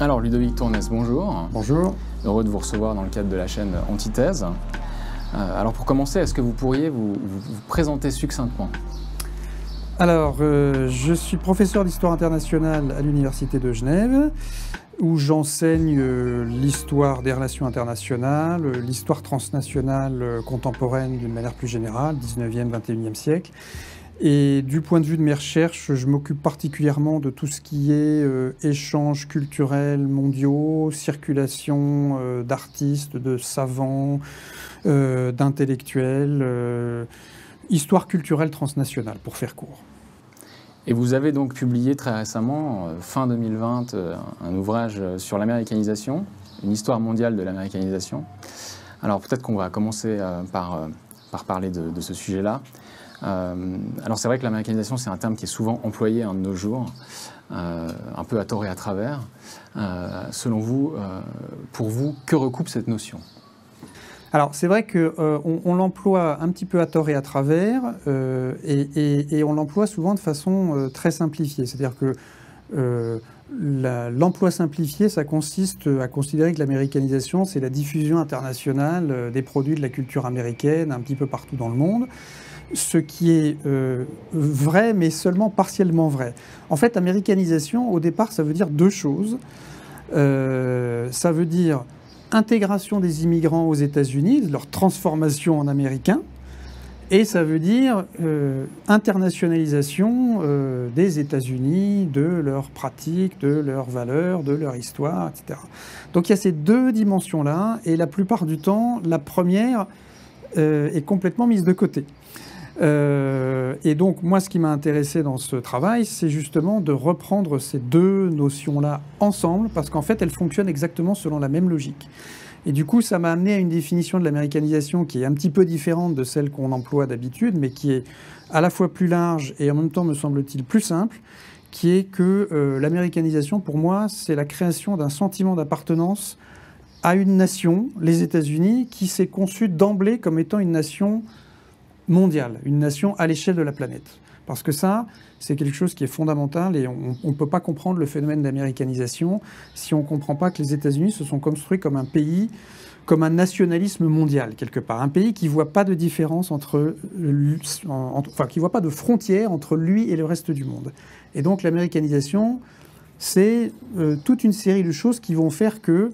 Alors Ludovic Tournès, bonjour. Bonjour. Heureux de vous recevoir dans le cadre de la chaîne Antithèse. Euh, alors pour commencer, est-ce que vous pourriez vous, présenter succinctement? Alors, euh, je suis professeur d'histoire internationale à l'Université de Genève, où j'enseigne euh, l'histoire des relations internationales, l'histoire transnationale contemporaine d'une manière plus générale, 19e, 21e siècle. Et du point de vue de mes recherches, je m'occupe particulièrement de tout ce qui est euh, échanges culturels mondiaux, circulation euh, d'artistes, de savants, euh, d'intellectuels, histoire culturelle transnationale, pour faire court. Et vous avez donc publié très récemment, fin 2020, un ouvrage sur l'américanisation, une histoire mondiale de l'américanisation. Alors peut-être qu'on va commencer par, par parler de ce sujet-là. Euh, alors c'est vrai que l'américanisation, c'est un terme qui est souvent employé de nos jours, euh, un peu à tort et à travers. Euh, selon vous, pour vous, que recoupe cette notion? Alors c'est vrai qu'on on, l'emploie un petit peu à tort et à travers, et, on l'emploie souvent de façon très simplifiée. C'est-à-dire que l'emploi simplifié, ça consiste à considérer que l'américanisation, c'est la diffusion internationale des produits de la culture américaine un petit peu partout dans le monde ce qui est euh, vrai, mais seulement partiellement vrai. En fait, américanisation, au départ, ça veut dire deux choses. Euh, ça veut dire intégration des immigrants aux États-Unis, leur transformation en américains, et ça veut dire euh, internationalisation des États-Unis, de leurs pratiques, de leurs valeurs, de leur histoire, etc. Donc il y a ces deux dimensions-là, et la plupart du temps, la première est complètement mise de côté. Euh, et donc, moi, ce qui m'a intéressé dans ce travail, c'est justement de reprendre ces deux notions-là ensemble, parce qu'en fait, elles fonctionnent exactement selon la même logique. Et du coup, ça m'a amené à une définition de l'américanisation qui est un petit peu différente de celle qu'on emploie d'habitude, mais qui est à la fois plus large et en même temps, me semble-t-il, plus simple, qui est que euh, l'américanisation, pour moi, c'est la création d'un sentiment d'appartenance à une nation, les États-Unis, qui s'est conçue d'emblée comme étant une nation mondiale, une nation à l'échelle de la planète. Parce que ça, c'est quelque chose qui est fondamental et on ne peut pas comprendre le phénomène d'américanisation si on ne comprend pas que les États-Unis se sont construits comme un pays, comme un nationalisme mondial, quelque part. Un pays qui ne voit pas de différence entre, enfin, qui voit pas de frontières entre lui et le reste du monde. Et donc l'américanisation, c'est euh, toute une série de choses qui vont faire que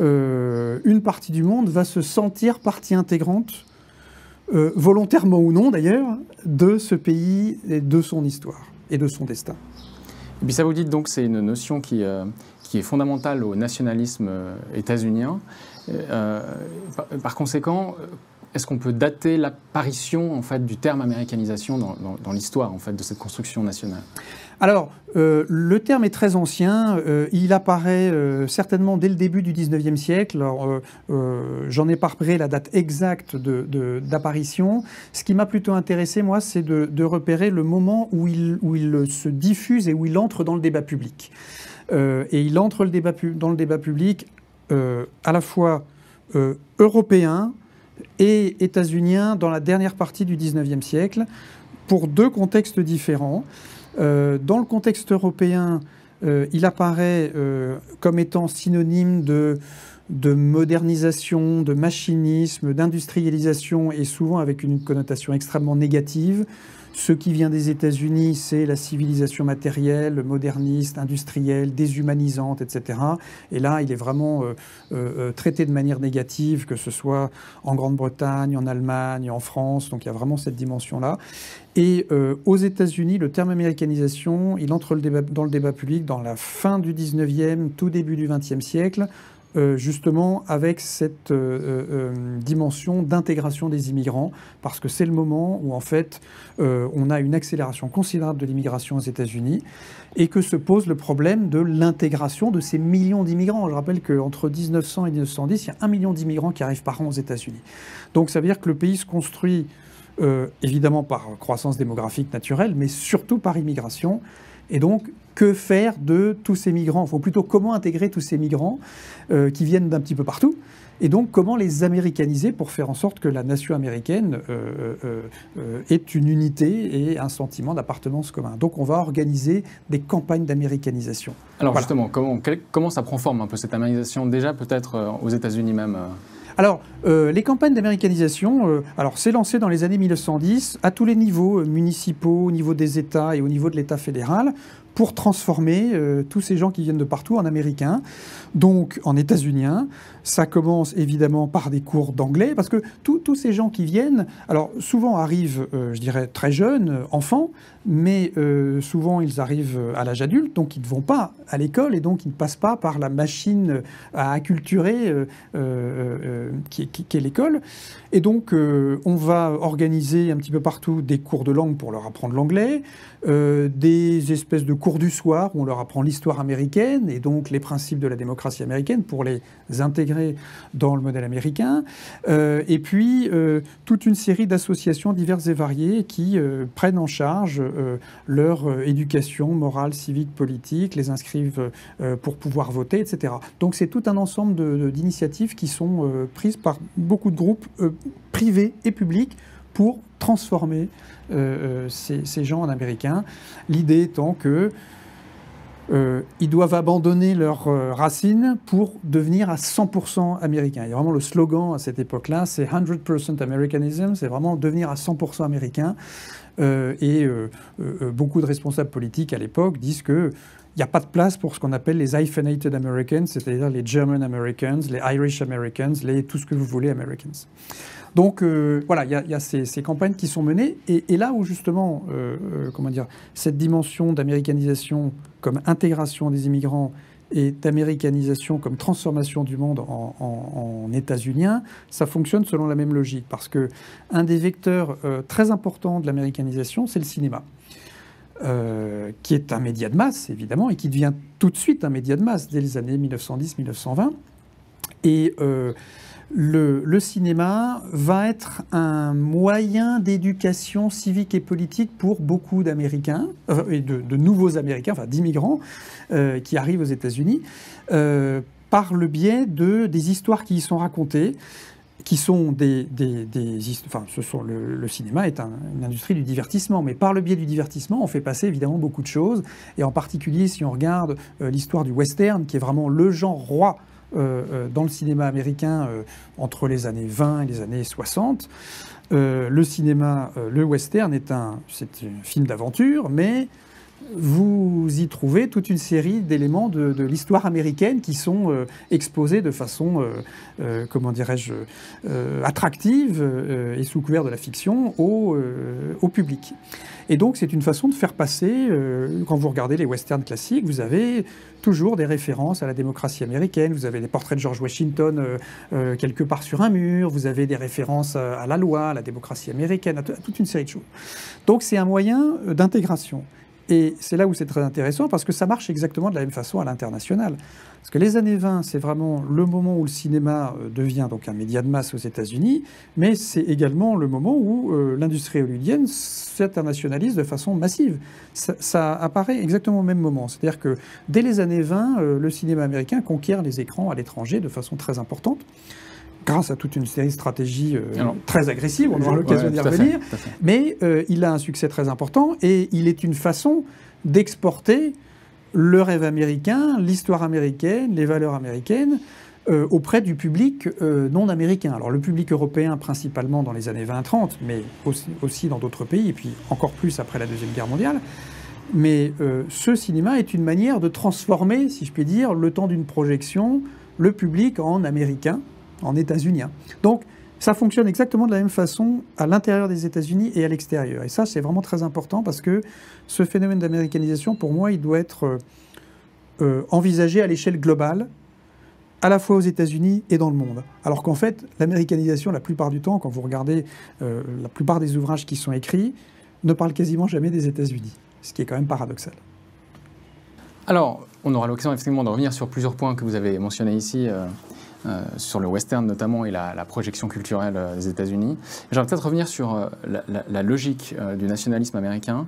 euh, une partie du monde va se sentir partie intégrante euh, volontairement ou non d'ailleurs, de ce pays et de son histoire et de son destin. Et puis ça vous dit donc c'est une notion qui, euh, qui est fondamentale au nationalisme euh, états-unien. par, conséquent, est-ce qu'on peut dater l'apparition en fait du terme américanisation dans, l'histoire en fait de cette construction nationale? Alors, euh, le terme est très ancien. Euh, il apparaît euh, certainement dès le début du 19e siècle. J'en ai pas repéré la date exacte d'apparition. Ce qui m'a plutôt intéressé, moi, c'est de, repérer le moment où il, où il, se diffuse et où il entre dans le débat public. et il entre le débat, dans le débat public à la fois européen et états-unien dans la dernière partie du 19e siècle, pour deux contextes différents. Euh, dans le contexte européen, euh, il apparaît euh, comme étant synonyme de modernisation, de machinisme, d'industrialisation et souvent avec une connotation extrêmement négative. Ce qui vient des États-Unis, c'est la civilisation matérielle, moderniste, industrielle, déshumanisante, etc. Et là, il est vraiment euh, euh, euh, traité de manière négative, que ce soit en Grande-Bretagne, en Allemagne, en France. Donc il y a vraiment cette dimension-là. Et aux États-Unis, le terme américanisation, il entre dans le débat public dans la fin du 19e, tout début du 20e siècle, euh, justement avec cette euh, euh, dimension d'intégration des immigrants, parce que c'est le moment où en fait on a une accélération considérable de l'immigration aux États-Unis et que se pose le problème de l'intégration de ces millions d'immigrants. Je rappelle qu'entre 1900 et 1910, il y a un million d'immigrants qui arrivent par an aux États-Unis. Donc ça veut dire que le pays se construit évidemment par croissance démographique naturelle, mais surtout par immigration Et donc, que faire de tous ces migrants? Ou plutôt, comment intégrer tous ces migrants euh, qui viennent d'un petit peu partout? Et donc, comment les américaniser pour faire en sorte que la nation américaine euh, euh, ait une unité et un sentiment d'appartenance commun? Donc, on va organiser des campagnes d'américanisation. Alors, justement, comment, comment ça prend forme un peu cette américanisation Déjà, peut-être aux États-Unis même alors, les campagnes d'américanisation, alors c'est lancé dans les années 1910 à tous les niveaux, municipaux, au niveau des États et au niveau de l'État fédéral, pour transformer euh, tous ces gens qui viennent de partout en américains, donc en états-uniens. Ça commence évidemment par des cours d'anglais, parce que tous ces gens qui viennent, alors souvent arrivent, euh, je dirais, très jeunes, enfants, mais euh, souvent ils arrivent à l'âge adulte, donc ils ne vont pas à l'école et donc ils ne passent pas par la machine à acculturer qui, qui, est l'école. Et donc on va organiser un petit peu partout des cours de langue pour leur apprendre l'anglais, des espèces de cours du soir où on leur apprend l'histoire américaine et donc les principes de la démocratie américaine pour les intégrer dans le modèle américain. Euh, et puis euh, toute une série d'associations diverses et variées qui euh, prennent en charge leur éducation morale, civique, politique, les inscrivent pour pouvoir voter, etc. Donc c'est tout un ensemble d'initiatives qui sont prises par beaucoup de groupes privés et publics pour transformer ces, gens en américains. L'idée étant que euh, ils doivent abandonner leurs racines pour devenir à 100% américains. Il y a vraiment le slogan à cette époque-là, c'est 100% Americanism, c'est vraiment devenir à 100% américain. et beaucoup de responsables politiques à l'époque disent que il n'y a pas de place pour ce qu'on appelle les hyphenated Americans, c'est-à-dire les German Americans, les Irish Americans, les tout ce que vous voulez Americans. Donc euh, voilà, il y a, ces, campagnes qui sont menées. Et, là où justement, euh, euh, comment dire, cette dimension d'américanisation comme intégration des immigrants et d'américanisation comme transformation du monde en, états-unien, ça fonctionne selon la même logique. Parce que un des vecteurs très importants de l'américanisation, c'est le cinéma. qui est un média de masse, évidemment, et qui devient tout de suite un média de masse dès les années 1910-1920. Et le, cinéma va être un moyen d'éducation civique et politique pour beaucoup d'Américains, euh, et de, nouveaux Américains, enfin d'immigrants, euh, qui arrivent aux États-Unis, euh, par le biais de, des histoires qui y sont racontées qui sont des, des, enfin, ce sont le, cinéma est une industrie du divertissement, mais par le biais du divertissement, on fait passer évidemment beaucoup de choses, et en particulier si on regarde l'histoire du western, qui est vraiment le genre roi dans le cinéma américain euh, entre les années 20 et les années 60. le cinéma, le western est un, un film d'aventure, mais vous y trouvez toute une série d'éléments de, l'histoire américaine qui sont exposés de façon, comment dirais-je, attractive et sous couvert de la fiction au public. Et donc c'est une façon de faire passer, quand vous regardez les westerns classiques, vous avez toujours des références à la démocratie américaine. Vous avez des portraits de George Washington euh, euh, quelque part sur un mur. Vous avez des références à la loi, à la démocratie américaine, à toute une série de choses. Donc c'est un moyen euh, d'intégration. Et c'est là où c'est très intéressant parce que ça marche exactement de la même façon à l'international. Parce que les années 20, c'est vraiment le moment où le cinéma euh, devient donc un média de masse aux États-Unis, mais c'est également le moment où euh, l'industrie hollywoodienne s'internationalise de façon massive. Ça, apparaît exactement au même moment. C'est-à-dire que dès les années 20, euh, le cinéma américain conquiert les écrans à l'étranger de façon très importante grâce à toute une série de stratégies très agressives, on aura l'occasion d'y revenir, mais il a un succès très important et il est une façon d'exporter le rêve américain, l'histoire américaine, les valeurs américaines euh, auprès du public euh, non américain. Alors le public européen principalement dans les années 20-30, mais aussi, dans d'autres pays, et puis encore plus après la Deuxième Guerre mondiale. Mais euh, ce cinéma est une manière de transformer, si je puis dire, le temps d'une projection, le public en américain, en états-unien. Donc ça fonctionne exactement de la même façon à l'intérieur des États-Unis et à l'extérieur. Et ça, c'est vraiment très important parce que ce phénomène d'américanisation, pour moi, il doit être euh, euh, envisagé à l'échelle globale, à la fois aux États-Unis et dans le monde. Alors qu'en fait, l'américanisation, la plupart du temps, quand vous regardez euh, la plupart des ouvrages qui sont écrits, ne parle quasiment jamais des États-Unis, ce qui est quand même paradoxal. Alors, on aura l'occasion effectivement de revenir sur plusieurs points que vous avez mentionnés ici. Sur le western notamment et la, projection culturelle des États-Unis. J'aimerais peut-être revenir sur la, logique du nationalisme américain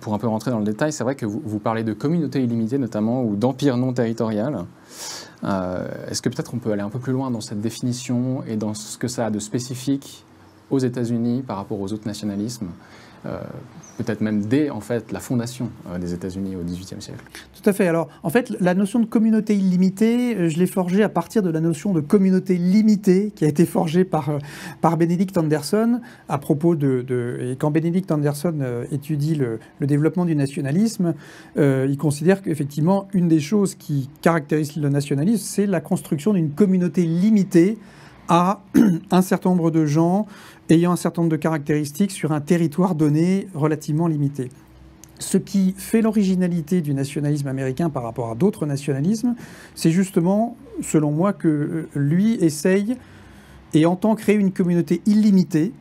pour un peu rentrer dans le détail. C'est vrai que vous, vous, parlez de communauté illimitée notamment ou d'empire non territorial. Est-ce que peut-être on peut aller un peu plus loin dans cette définition et dans ce que ça a de spécifique aux États-Unis par rapport aux autres nationalismes? Euh, peut-être même dès en fait la fondation euh, des États-Unis au XVIIIe siècle. Tout à fait. Alors en fait, la notion de communauté illimitée, euh, je l'ai forgée à partir de la notion de communauté limitée qui a été forgée par par Benedict Anderson à propos de, et quand Benedict Anderson étudie le, développement du nationalisme, il considère qu'effectivement une des choses qui caractérise le nationalisme, c'est la construction d'une communauté limitée à un certain nombre de gens ayant un certain nombre de caractéristiques sur un territoire donné relativement limité. Ce qui fait l'originalité du nationalisme américain par rapport à d'autres nationalismes, c'est justement, selon moi, que euh, lui essaye et entend créer une communauté illimitée,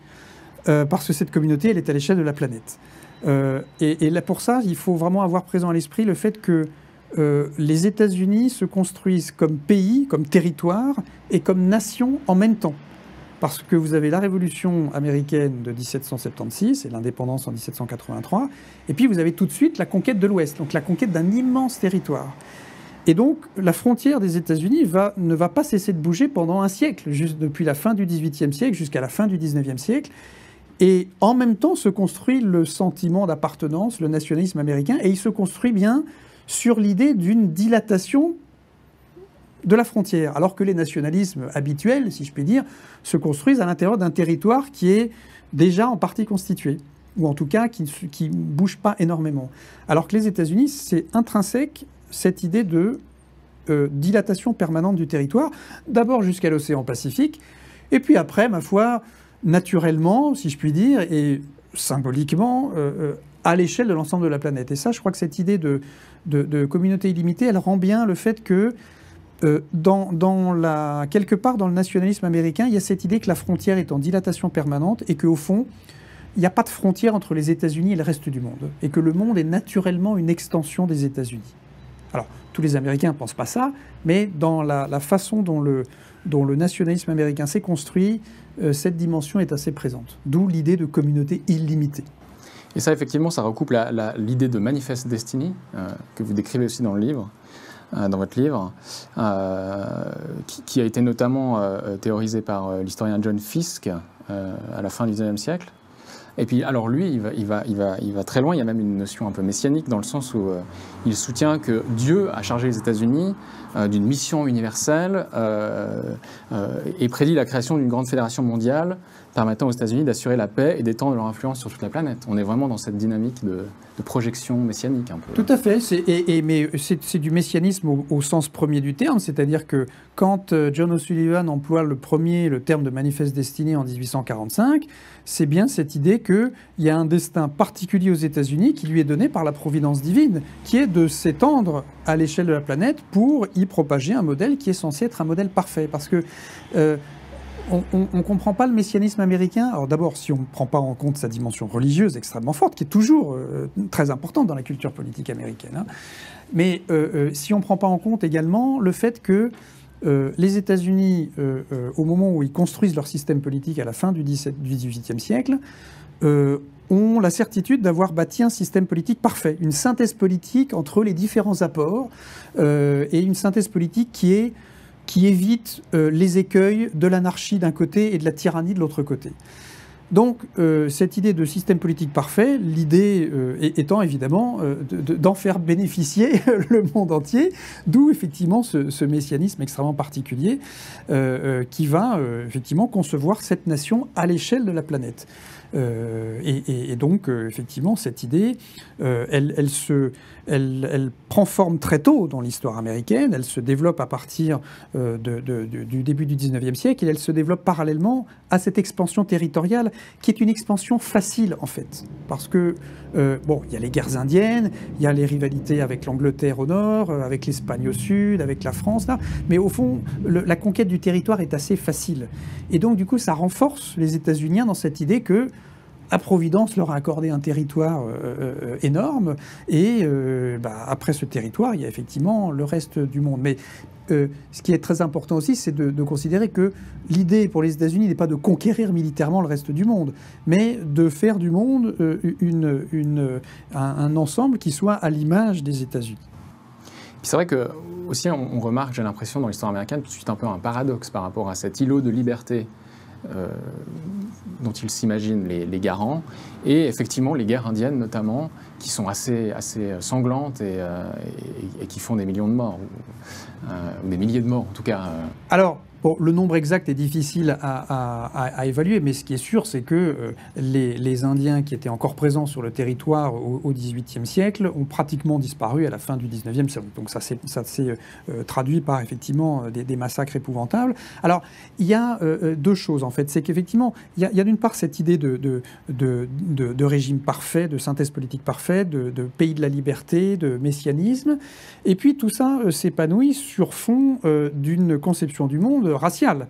euh, parce que cette communauté, elle est à l'échelle de la planète. Euh, et, là, pour ça, il faut vraiment avoir présent à l'esprit le fait que les États-Unis se construisent comme pays, comme territoire et comme nation en même temps parce que vous avez la révolution américaine de 1776 et l'indépendance en 1783, et puis vous avez tout de suite la conquête de l'Ouest, donc la conquête d'un immense territoire. Et donc la frontière des États-Unis ne va pas cesser de bouger pendant un siècle, juste depuis la fin du XVIIIe siècle jusqu'à la fin du XIXe siècle. Et en même temps se construit le sentiment d'appartenance, le nationalisme américain, et il se construit bien sur l'idée d'une dilatation de la frontière, alors que les nationalismes habituels, si je puis dire, se construisent à l'intérieur d'un territoire qui est déjà en partie constitué, ou en tout cas qui ne bouge pas énormément. Alors que les États-Unis, c'est intrinsèque cette idée de euh, dilatation permanente du territoire, d'abord jusqu'à l'océan Pacifique, et puis après, ma foi, naturellement, si je puis dire, et symboliquement, euh, euh, à l'échelle de l'ensemble de la planète. Et ça, je crois que cette idée de, de communauté illimitée, elle rend bien le fait que euh, dans, la, quelque part dans le nationalisme américain, il y a cette idée que la frontière est en dilatation permanente et qu'au fond, il n'y a pas de frontière entre les États-Unis et le reste du monde, et que le monde est naturellement une extension des États-Unis. Alors, tous les Américains ne pensent pas ça, mais dans la, façon dont le, nationalisme américain s'est construit, euh, cette dimension est assez présente. D'où l'idée de communauté illimitée. Et ça, effectivement, ça recoupe l'idée de manifeste destiny, euh, que vous décrivez aussi dans le livre. Euh, dans votre livre, euh, qui, a été notamment euh, théorisé par l'historien John Fiske à la fin du XIXe siècle. Et puis, alors lui, il va, très loin. Il y a même une notion un peu messianique dans le sens où il soutient que Dieu a chargé les États-Unis d'une mission universelle et prédit la création d'une grande fédération mondiale permettant aux États-Unis d'assurer la paix et d'étendre leur influence sur toute la planète. On est vraiment dans cette dynamique de, projection messianique. Tout à fait, et, mais c'est du messianisme au, sens premier du terme, c'est-à-dire que quand euh, John O'Sullivan emploie le premier, le terme de manifeste destiné en 1845, c'est bien cette idée qu'il y a un destin particulier aux États-Unis qui lui est donné par la providence divine, qui est de s'étendre à l'échelle de la planète pour y propager un modèle qui est censé être un modèle parfait. Parce que euh, on ne comprend pas le messianisme américain. Alors d'abord, si on ne prend pas en compte sa dimension religieuse extrêmement forte, qui est toujours euh, très importante dans la culture politique américaine, hein. mais euh, euh, si on ne prend pas en compte également le fait que les États-Unis, au moment où ils construisent leur système politique à la fin du, XVIIIe siècle, ont la certitude d'avoir bâti un système politique parfait, une synthèse politique entre les différents apports, et une synthèse politique qui est qui évite euh, les écueils de l'anarchie d'un côté et de la tyrannie de l'autre côté. Donc euh, cette idée de système politique parfait, l'idée euh, étant évidemment d'en faire bénéficier le monde entier, d'où effectivement ce, messianisme extrêmement particulier qui va effectivement concevoir cette nation à l'échelle de la planète. Et, donc effectivement cette idée, elle, se, elle, prend forme très tôt dans l'histoire américaine, elle se développe à partir euh, du début du 19e siècle et elle se développe parallèlement à cette expansion territoriale qui est une expansion facile en fait. Parce que, euh, bon, il y a les guerres indiennes, il y a les rivalités avec l'Angleterre au nord, euh, avec l'Espagne au sud, avec la France là, mais au fond, la conquête du territoire est assez facile. Et donc du coup, ça renforce les États-Unis dans cette idée que la Providence leur a accordé un territoire énorme, et bah, après ce territoire, il y a effectivement le reste du monde. Mais ce qui est très important aussi, c'est de, considérer que l'idée pour les États-Unis n'est pas de conquérir militairement le reste du monde, mais de faire du monde un, ensemble qui soit à l'image des États-Unis. C'est vrai que aussi on, remarque, j'ai l'impression dans l'histoire américaine tout de suite un peu un paradoxe par rapport à cet îlot de liberté euh, dont ils s'imaginent les, garants, et effectivement les guerres indiennes notamment, qui sont assez, assez sanglantes et, euh, qui font des millions de morts, euh, ou, des milliers de morts en tout cas. Bon, le nombre exact est difficile à, évaluer, mais ce qui est sûr, c'est que euh, les, Indiens qui étaient encore présents sur le territoire au XVIIIe siècle ont pratiquement disparu à la fin du XIXe siècle. Donc ça s'est euh, traduit par effectivement des, massacres épouvantables. Alors, il y a euh, deux choses en fait. C'est qu'effectivement, il y a, d'une part cette idée de, de, régime parfait, de synthèse politique parfaite, de, pays de la liberté, de messianisme. Et puis tout ça s'épanouit sur fond d'une conception du monde raciale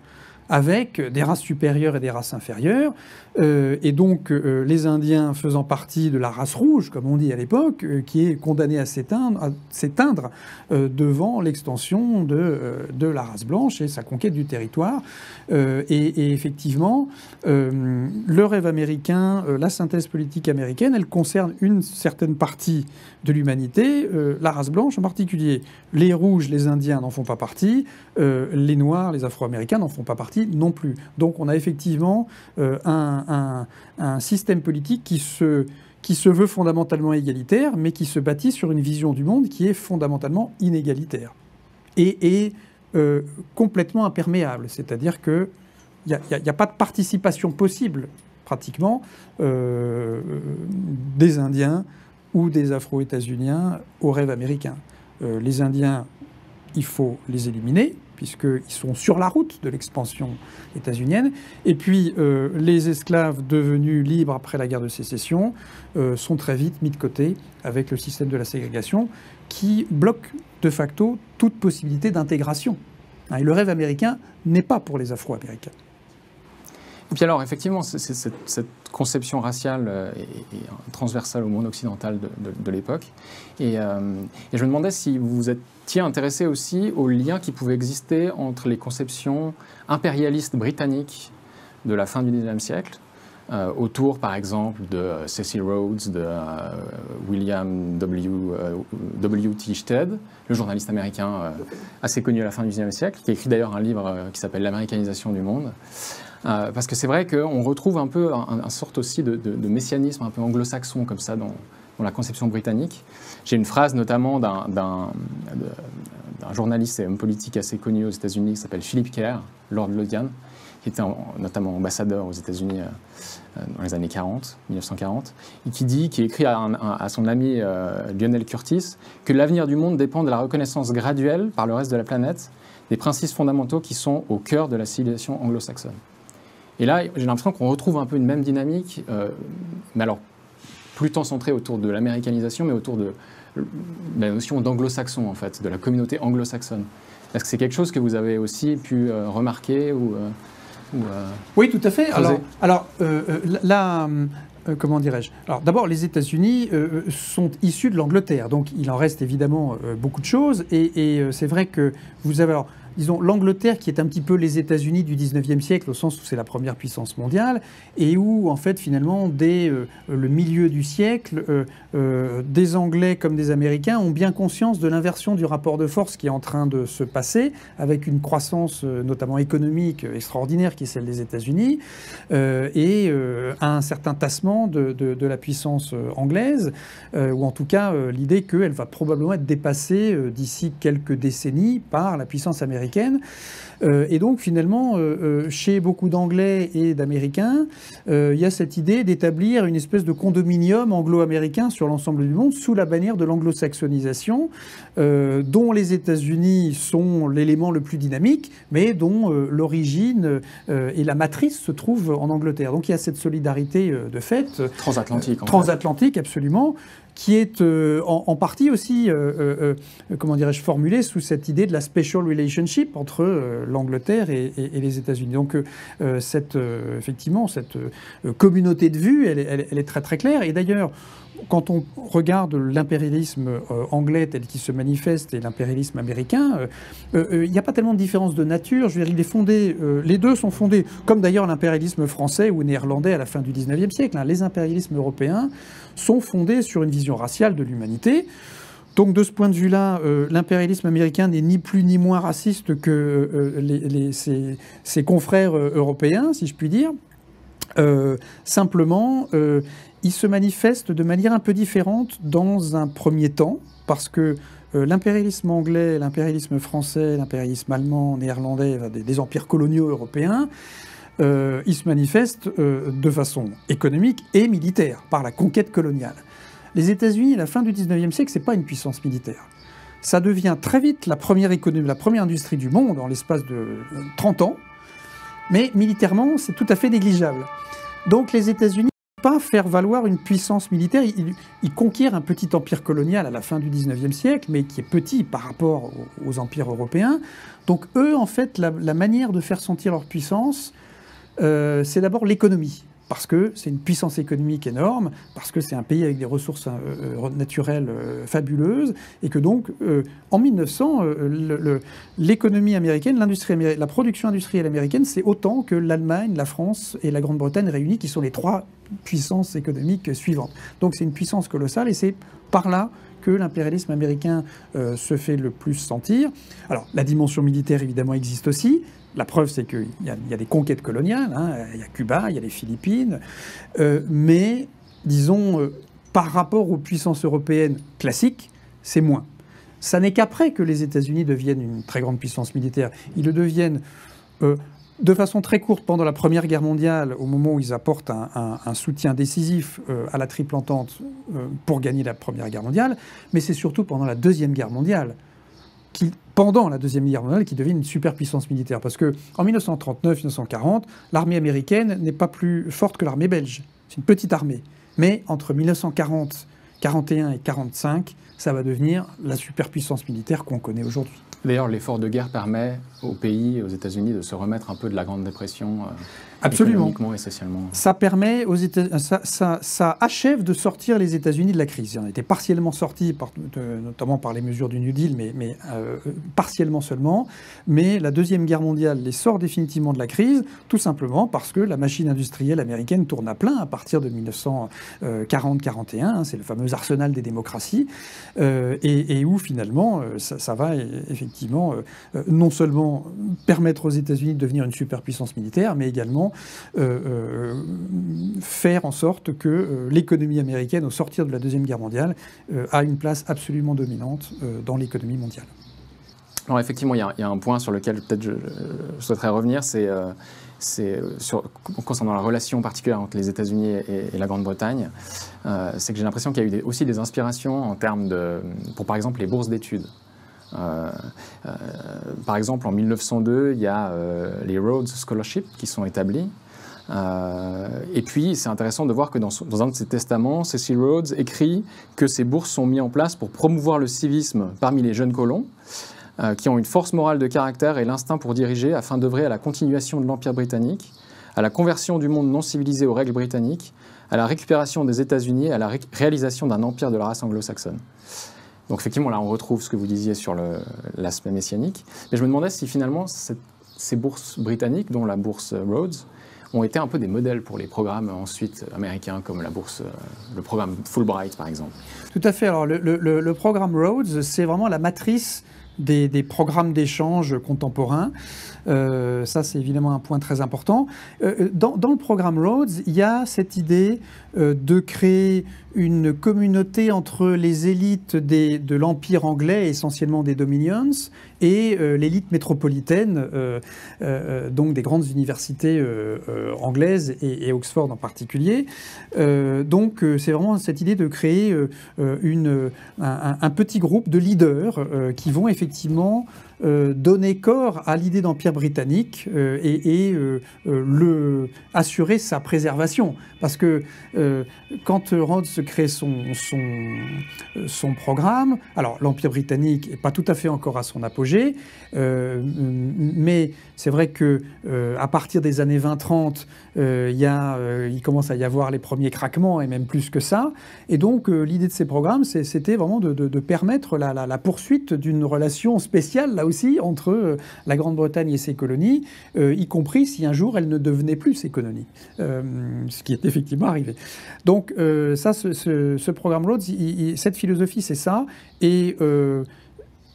avec des races supérieures et des races inférieures, euh, et donc euh, les Indiens faisant partie de la race rouge, comme on dit à l'époque, euh, qui est condamnée à s'éteindre devant l'extension de, de, la race blanche et sa conquête du territoire. Et, effectivement, le rêve américain, la synthèse politique américaine, elle concerne une certaine partie de l'humanité, la race blanche en particulier. Les rouges, les Indiens n'en font pas partie, les noirs, les Afro-Américains n'en font pas partie non plus. Donc on a effectivement un un, système politique qui se, qui se veut fondamentalement égalitaire, mais qui se bâtit sur une vision du monde qui est fondamentalement inégalitaire et, euh, complètement imperméable. C'est-à-dire qu'il n'y a, a, pas de participation possible, pratiquement, euh, des Indiens ou des Afro-États-Uniens au rêve américain. Euh, les Indiens, il faut les éliminer, puisqu'ils sont sur la route de l'expansion états-unienne. Et puis, euh, les esclaves devenus libres après la guerre de sécession euh, sont très vite mis de côté avec le système de la ségrégation qui bloque de facto toute possibilité d'intégration. Hein, et le rêve américain n'est pas pour les Afro-Américains. Et puis alors, effectivement, cette, conception raciale euh, est, transversale au monde occidental de, l'époque. Et, je me demandais si vous êtes intéressé aussi aux liens qui pouvaient exister entre les conceptions impérialistes britanniques de la fin du XIXe siècle, euh, autour par exemple de euh, Cecil Rhodes, de euh, William W. w. T. Stead, le journaliste américain assez connu à la fin du XIXe siècle, qui a écrit d'ailleurs un livre qui s'appelle L'américanisation du monde. parce que c'est vrai qu'on retrouve un peu un, sorte aussi de, de, messianisme un peu anglo-saxon comme ça dans, dans la conception britannique. J'ai une phrase notamment d'un journaliste et homme politique assez connu aux États-Unis qui s'appelle Philip Kerr, Lord Lothian, qui était notamment ambassadeur aux États-Unis euh, euh, dans les années 40, 1940, et qui dit, qui écrit à, son ami euh, Lionel Curtis, que l'avenir du monde dépend de la reconnaissance graduelle par le reste de la planète des principes fondamentaux qui sont au cœur de la civilisation anglo-saxonne. Et là, j'ai l'impression qu'on retrouve un peu une même dynamique, mais alors plus tant centré autour de l'américanisation, mais autour de la notion d'anglo-saxon, en fait, de la communauté anglo-saxonne. Est-ce que c'est quelque chose que vous avez aussi pu euh, remarquer ou, euh, euh, Oui, tout à fait. Alors, alors là, comment dirais-je? Alors d'abord, les États-Unis sont issus de l'Angleterre, donc il en reste évidemment beaucoup de choses, et, et c'est vrai que vous avez... Alors, disons, l'Angleterre qui est un petit peu les États-Unis du 19e siècle, au sens où c'est la première puissance mondiale, et où, en fait, finalement, dès euh, le milieu du siècle, euh, euh, des Anglais comme des Américains ont bien conscience de l'inversion du rapport de force qui est en train de se passer, avec une croissance, notamment économique, extraordinaire, qui est celle des États-Unis, et un certain tassement de, de la puissance anglaise, ou en tout cas l'idée qu'elle va probablement être dépassée d'ici quelques décennies par la puissance américaine américaine. Euh, et donc finalement, euh, euh, chez beaucoup d'Anglais et d'Américains, il y a cette idée d'établir une espèce de condominium anglo-américain sur l'ensemble du monde sous la bannière de l'anglo-saxonisation, dont les États-Unis sont l'élément le plus dynamique, mais dont l'origine et la matrice se trouvent en Angleterre. Donc il y a cette solidarité de fait. Transatlantique. transatlantique, absolument qui est en, partie aussi, comment dirais-je, formulée sous cette idée de la special relationship entre l'Angleterre et, les États-Unis. Donc, cette, effectivement, cette communauté de vue, elle, elle, est très très claire. Et d'ailleurs, quand on regarde l'impérialisme euh, anglais tel qu'il se manifeste et l'impérialisme américain, euh, euh, il n'y a pas tellement de différence de nature. Les deux sont fondés, comme d'ailleurs l'impérialisme français ou néerlandais à la fin du 19e siècle. Hein. les impérialismes européens sont fondés sur une vision raciale de l'humanité. Donc de ce point de vue-là, l'impérialisme américain n'est ni plus ni moins raciste que ses, confrères européens, si je puis dire. Simplement, il se manifeste de manière un peu différente dans un premier temps, parce que euh, l'impérialisme anglais, l'impérialisme français, l'impérialisme allemand, néerlandais, des, empires coloniaux européens, euh, ils se manifestent euh, de façon économique et militaire, par la conquête coloniale. Les États-Unis, à la fin du 19e siècle, ce n'est pas une puissance militaire. Ça devient très vite la première économie, la première industrie du monde en l'espace de 30 ans, mais militairement, c'est tout à fait négligeable. Donc les États-Unis pas faire valoir une puissance militaire. Il, conquiert un petit empire colonial à la fin du 19e siècle, mais qui est petit par rapport aux, empires européens. Donc eux, en fait, la, manière de faire sentir leur puissance, euh, c'est d'abord l'économie parce que c'est une puissance économique énorme, parce que c'est un pays avec des ressources euh, euh, naturelles fabuleuses, et que donc, en 1900, l'économie américaine, la production industrielle américaine, c'est autant que l'Allemagne, la France et la Grande-Bretagne réunies, qui sont les trois puissance économique suivante. Donc c'est une puissance colossale et c'est par là que l'impérialisme américain euh, se fait le plus sentir. Alors la dimension militaire évidemment existe aussi. La preuve c'est qu'il y, a des conquêtes coloniales, hein. il y a Cuba, il y a les Philippines, euh, mais disons euh, par rapport aux puissances européennes classiques, c'est moins. Ça n'est qu'après que les États-Unis deviennent une très grande puissance militaire. Ils le deviennent de façon très courte pendant la Première Guerre mondiale, au moment où ils apportent un, soutien décisif euh, à la Triple Entente euh, pour gagner la Première Guerre mondiale, mais c'est surtout pendant la Deuxième Guerre mondiale, qui, pendant la Deuxième Guerre mondiale, qui devient une superpuissance militaire. Parce que en 1939-1940, l'armée américaine n'est pas plus forte que l'armée belge. C'est une petite armée. Mais entre 1940, 41 et 45, ça va devenir la superpuissance militaire qu'on connaît aujourd'hui. D'ailleurs, l'effort de guerre permet au pays, aux États-Unis, de se remettre un peu de la Grande Dépression. Euh, Absolument. Ça permet aux États, ça, ça, achève de sortir les États-Unis de la crise. Ils en étaient partiellement sortis, notamment par les mesures du New Deal, mais, mais euh, partiellement seulement. Mais la deuxième guerre mondiale les sort définitivement de la crise, tout simplement parce que la machine industrielle américaine tourne à plein à partir de 1940-41. Hein, c'est le fameux arsenal des démocraties, euh, et, où finalement ça, ça va effectivement non seulement permettre aux États-Unis de devenir une superpuissance militaire, mais également euh, euh, faire en sorte que euh, l'économie américaine, au sortir de la Deuxième Guerre mondiale, a une place absolument dominante dans l'économie mondiale. Alors effectivement, il y, a, un point sur lequel peut-être je, souhaiterais revenir, c'est concernant la relation particulière entre les États-Unis et, la Grande-Bretagne. c'est que j'ai l'impression qu'il y a eu aussi des inspirations en termes de, pour par exemple les bourses d'études. Euh, euh, par exemple, en 1902, il y a euh, les Rhodes Scholarships qui sont établis. et puis, c'est intéressant de voir que dans, un de ses testaments, Cecil Rhodes écrit que ces bourses sont mises en place pour promouvoir le civisme parmi les jeunes colons, qui ont une force morale de caractère et l'instinct pour diriger afin d'œuvrer à la continuation de l'Empire britannique, à la conversion du monde non civilisé aux règles britanniques, à la récupération des États-Unis, à la réalisation d'un empire de la race anglo-saxonne. Donc effectivement, là, on retrouve ce que vous disiez sur l'aspect messianique. Mais je me demandais si finalement, ces bourses britanniques, dont la bourse Rhodes, ont été un peu des modèles pour les programmes ensuite américains, comme la bourse, le programme Fulbright, par exemple. Tout à fait. Alors, le, programme Rhodes, c'est vraiment la matrice des, programmes d'échange contemporains. Euh, ça, c'est évidemment un point très important. Euh, dans, le programme Rhodes, il y a cette idée euh, de créer une communauté entre les élites de l'Empire anglais, essentiellement des Dominions, et euh, l'élite métropolitaine, euh, donc des grandes universités anglaises et, Oxford en particulier. donc c'est vraiment cette idée de créer un, petit groupe de leaders qui vont effectivement donner corps à l'idée d'empire britannique et, et le, assurer sa préservation. Parce que euh, quand Rhodes crée euh, son programme. Alors, l'Empire britannique n'est pas tout à fait encore à son apogée, euh, mais c'est vrai que euh, à partir des années 20-30, il, commence à y avoir les premiers craquements, et même plus que ça. Et donc, l'idée de ces programmes, c'était vraiment de, permettre la poursuite d'une relation spéciale, là aussi, entre la Grande-Bretagne et ses colonies, y compris si un jour elle ne devenait plus ses colonies, ce qui est effectivement arrivé. Donc, ça, ce, programme Rhodes, cette philosophie, c'est ça. Et euh,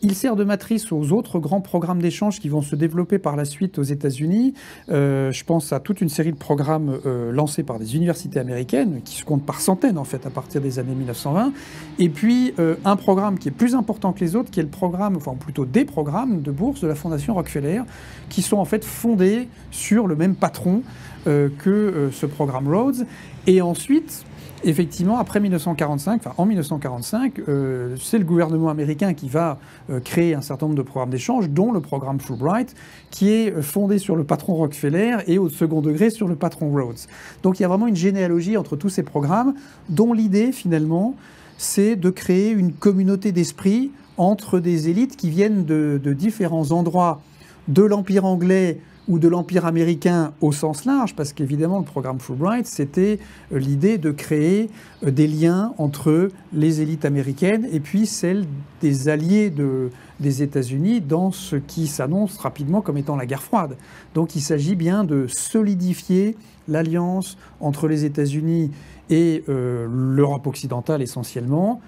il sert de matrice aux autres grands programmes d'échange qui vont se développer par la suite aux États-Unis. Euh, je pense à toute une série de programmes euh, lancés par des universités américaines, qui se comptent par centaines en fait à partir des années 1920. Et puis un programme qui est plus important que les autres, qui est le programme, enfin plutôt des programmes de bourse de la Fondation Rockefeller, qui sont en fait fondés sur le même patron que ce programme Rhodes. Et ensuite, effectivement, après 1945, enfin en 1945, euh, c'est le gouvernement américain qui va euh, créer un certain nombre de programmes d'échange, dont le programme Fulbright, qui est euh, fondé sur le patron Rockefeller et au second degré sur le patron Rhodes. Donc il y a vraiment une généalogie entre tous ces programmes, dont l'idée finalement, c'est de créer une communauté d'esprit entre des élites qui viennent de différents endroits de l'Empire anglais ou de l'Empire américain au sens large, parce qu'évidemment le programme Fulbright, c'était euh, l'idée de créer euh, des liens entre les élites américaines et puis celles des alliés de, des États-Unis dans ce qui s'annonce rapidement comme étant la guerre froide. Donc il s'agit bien de solidifier l'alliance entre les États-Unis et euh, l'Europe occidentale essentiellement,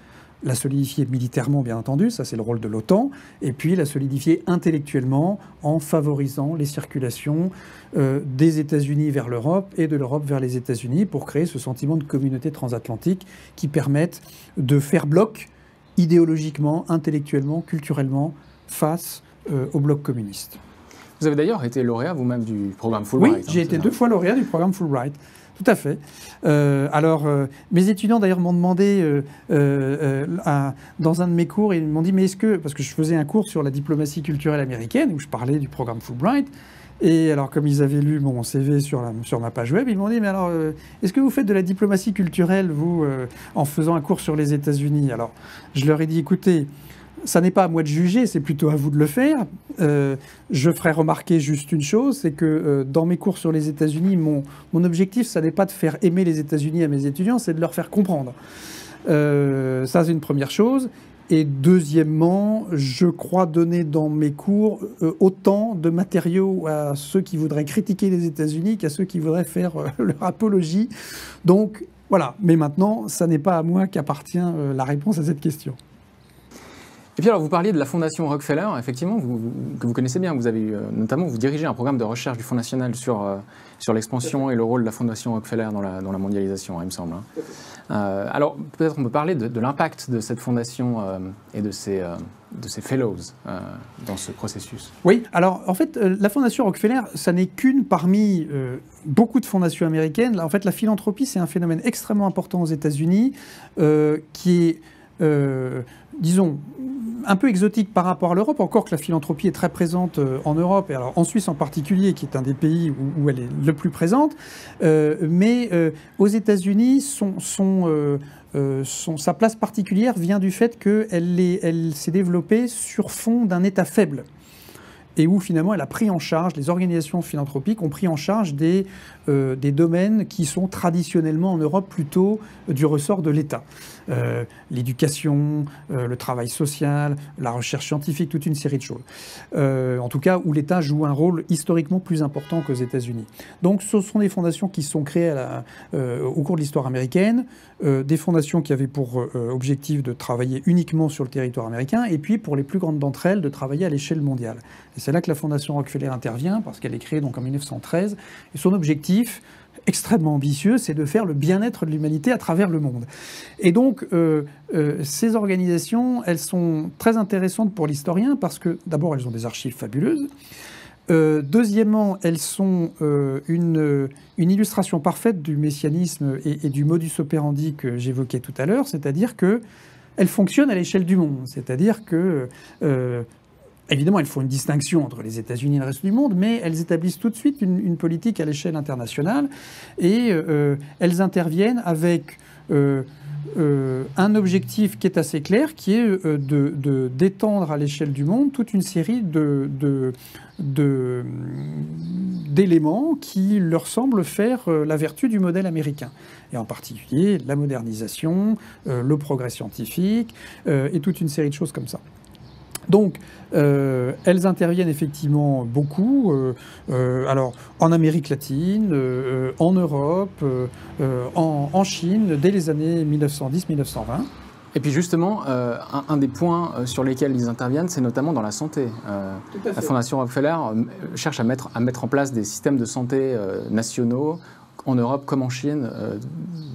la solidifier militairement, bien entendu, ça c'est le rôle de l'OTAN, et puis la solidifier intellectuellement en favorisant les circulations euh, des États-Unis vers l'Europe et de l'Europe vers les États-Unis pour créer ce sentiment de communauté transatlantique qui permette de faire bloc idéologiquement, intellectuellement, culturellement face euh, au bloc communiste. Vous avez d'ailleurs été lauréat vous-même du programme Fulbright. Oui, j'ai hein, été deux fois lauréat du programme Fulbright. Tout à fait. Euh, alors, euh, mes étudiants d'ailleurs m'ont demandé euh, dans un de mes cours, ils m'ont dit mais est-ce que parce que je faisais un cours sur la diplomatie culturelle américaine où je parlais du programme Fulbright. Et alors, comme ils avaient lu mon CV sur, sur ma page web, ils m'ont dit, mais alors, est-ce que vous faites de la diplomatie culturelle, vous, en faisant un cours sur les États-Unis? Alors, je leur ai dit, écoutez, ça n'est pas à moi de juger, c'est plutôt à vous de le faire. Euh, je ferai remarquer juste une chose, c'est que euh, dans mes cours sur les États-Unis, mon, objectif, ça n'est pas de faire aimer les États-Unis à mes étudiants, c'est de leur faire comprendre. Euh, ça, c'est une première chose. Et deuxièmement, je crois donner dans mes cours autant de matériaux à ceux qui voudraient critiquer les États-Unis qu'à ceux qui voudraient faire leur apologie. Donc voilà, mais maintenant, ça n'est pas à moi qu'appartient la réponse à cette question. Et puis alors, vous parliez de la Fondation Rockefeller, effectivement, que vous connaissez bien. Vous avez eu, euh, notamment, vous dirigez un programme de recherche du Fonds national sur, euh, sur l'expansion et le rôle de la Fondation Rockefeller dans la, mondialisation, il me semble. Hein. Euh, alors, peut-être on peut parler de, l'impact de cette fondation et de ses, de ses fellows dans ce processus. Oui, alors en fait, la Fondation Rockefeller, ça n'est qu'une parmi beaucoup de fondations américaines. En fait, la philanthropie, c'est un phénomène extrêmement important aux États-Unis qui est disons, un peu exotique par rapport à l'Europe, encore que la philanthropie est très présente euh, en Europe, et alors en Suisse en particulier, qui est un des pays où, elle est le plus présente, euh, mais aux États-Unis, sa place particulière vient du fait qu'elle elle s'est développée sur fond d'un État faible et où finalement elle a pris en charge, les organisations philanthropiques ont pris en charge des, des domaines qui sont traditionnellement en Europe plutôt du ressort de l'État. Euh, l'éducation, euh, le travail social, la recherche scientifique, toute une série de choses. Euh, en tout cas, où l'État joue un rôle historiquement plus important qu'aux États-Unis. Donc, ce sont des fondations qui sont créées au cours de l'histoire américaine, des fondations qui avaient pour objectif de travailler uniquement sur le territoire américain, et puis pour les plus grandes d'entre elles, de travailler à l'échelle mondiale. C'est là que la Fondation Rockefeller intervient, parce qu'elle est créée donc en 1913, et son objectif, extrêmement ambitieux, c'est de faire le bien-être de l'humanité à travers le monde. Et donc, euh, euh, ces organisations, elles sont très intéressantes pour l'historien parce que, d'abord, elles ont des archives fabuleuses. Euh, deuxièmement, elles sont une, illustration parfaite du messianisme et, et du modus operandi que j'évoquais tout à l'heure, c'est-à-dire que elles fonctionnent à l'échelle du monde. C'est-à-dire que Évidemment, elles font une distinction entre les États-Unis et le reste du monde, mais elles établissent tout de suite une, politique à l'échelle internationale et euh, elles interviennent avec euh, un objectif qui est assez clair, qui est de d'étendre à l'échelle du monde toute une série de, d'éléments qui leur semblent faire la vertu du modèle américain et en particulier la modernisation, le progrès scientifique et toute une série de choses comme ça. Donc, euh, elles interviennent effectivement beaucoup, euh, euh, alors en Amérique latine, en Europe, en, Chine, dès les années 1910-1920. Et puis justement, un, des points sur lesquels ils interviennent, c'est notamment dans la santé. la Fondation Rockefeller cherche à mettre, à mettre en place des systèmes de santé nationaux en Europe comme en Chine euh,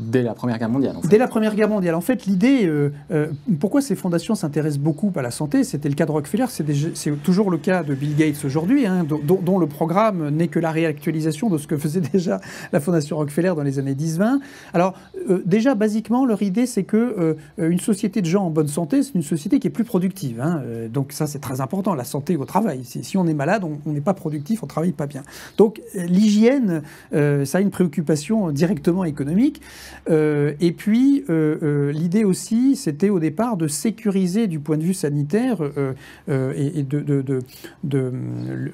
dès la Première Guerre mondiale. Dès la Première Guerre mondiale. En fait, l'idée, euh, euh, pourquoi ces fondations s'intéressent beaucoup à la santé, c'était le cas de Rockefeller, c'est toujours le cas de Bill Gates aujourd'hui, hein, dont, le programme n'est que la réactualisation de ce que faisait déjà la Fondation Rockefeller dans les années 10-20. Alors, déjà, basiquement, leur idée, c'est que une société de gens en bonne santé, c'est une société qui est plus productive. Hein. donc ça, c'est très important, la santé au travail. Si, on est malade, on n'est pas productif, on travaille pas bien. Donc l'hygiène, ça a une préoccupation directement économique. Euh, et puis, euh, euh, l'idée aussi, c'était au départ de sécuriser du point de vue sanitaire et, de, de,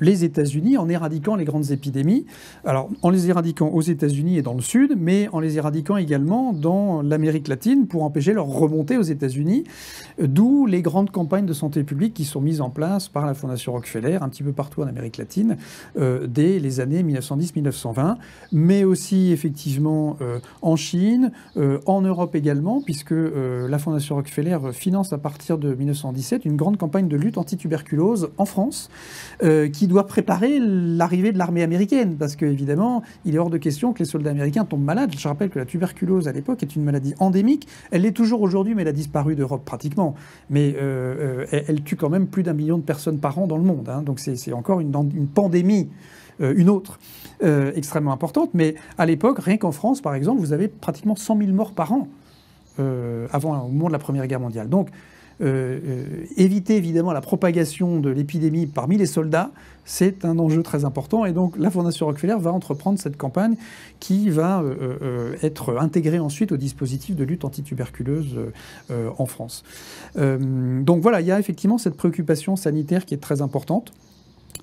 les États-Unis en éradiquant les grandes épidémies. Alors, en les éradiquant aux États-Unis et dans le Sud, mais en les éradiquant également dans l'Amérique latine pour empêcher leur remontée aux États-Unis. D'où les grandes campagnes de santé publique qui sont mises en place par la Fondation Rockefeller un petit peu partout en Amérique latine dès les années 1910-1920, mais aussi effectivement euh, en Chine, euh, en Europe également, puisque euh, la Fondation Rockefeller finance à partir de 1917 une grande campagne de lutte anti-tuberculose en France, qui doit préparer l'arrivée de l'armée américaine, parce qu'évidemment, il est hors de question que les soldats américains tombent malades. Je rappelle que la tuberculose à l'époque est une maladie endémique. Elle l'est toujours aujourd'hui, mais elle a disparu d'Europe pratiquement. Mais elle, tue quand même plus d'un million de personnes par an dans le monde. Hein. donc c'est encore une, pandémie une autre euh, extrêmement importante. Mais à l'époque, rien qu'en France, par exemple, vous avez pratiquement 100 000 morts par an euh, avant, au moment de la Première Guerre mondiale. Donc, éviter évidemment la propagation de l'épidémie parmi les soldats, c'est un enjeu très important. Et donc la Fondation Rockefeller va entreprendre cette campagne qui va être intégrée ensuite au dispositif de lutte antituberculeuse en France. donc voilà, il y a effectivement cette préoccupation sanitaire qui est très importante.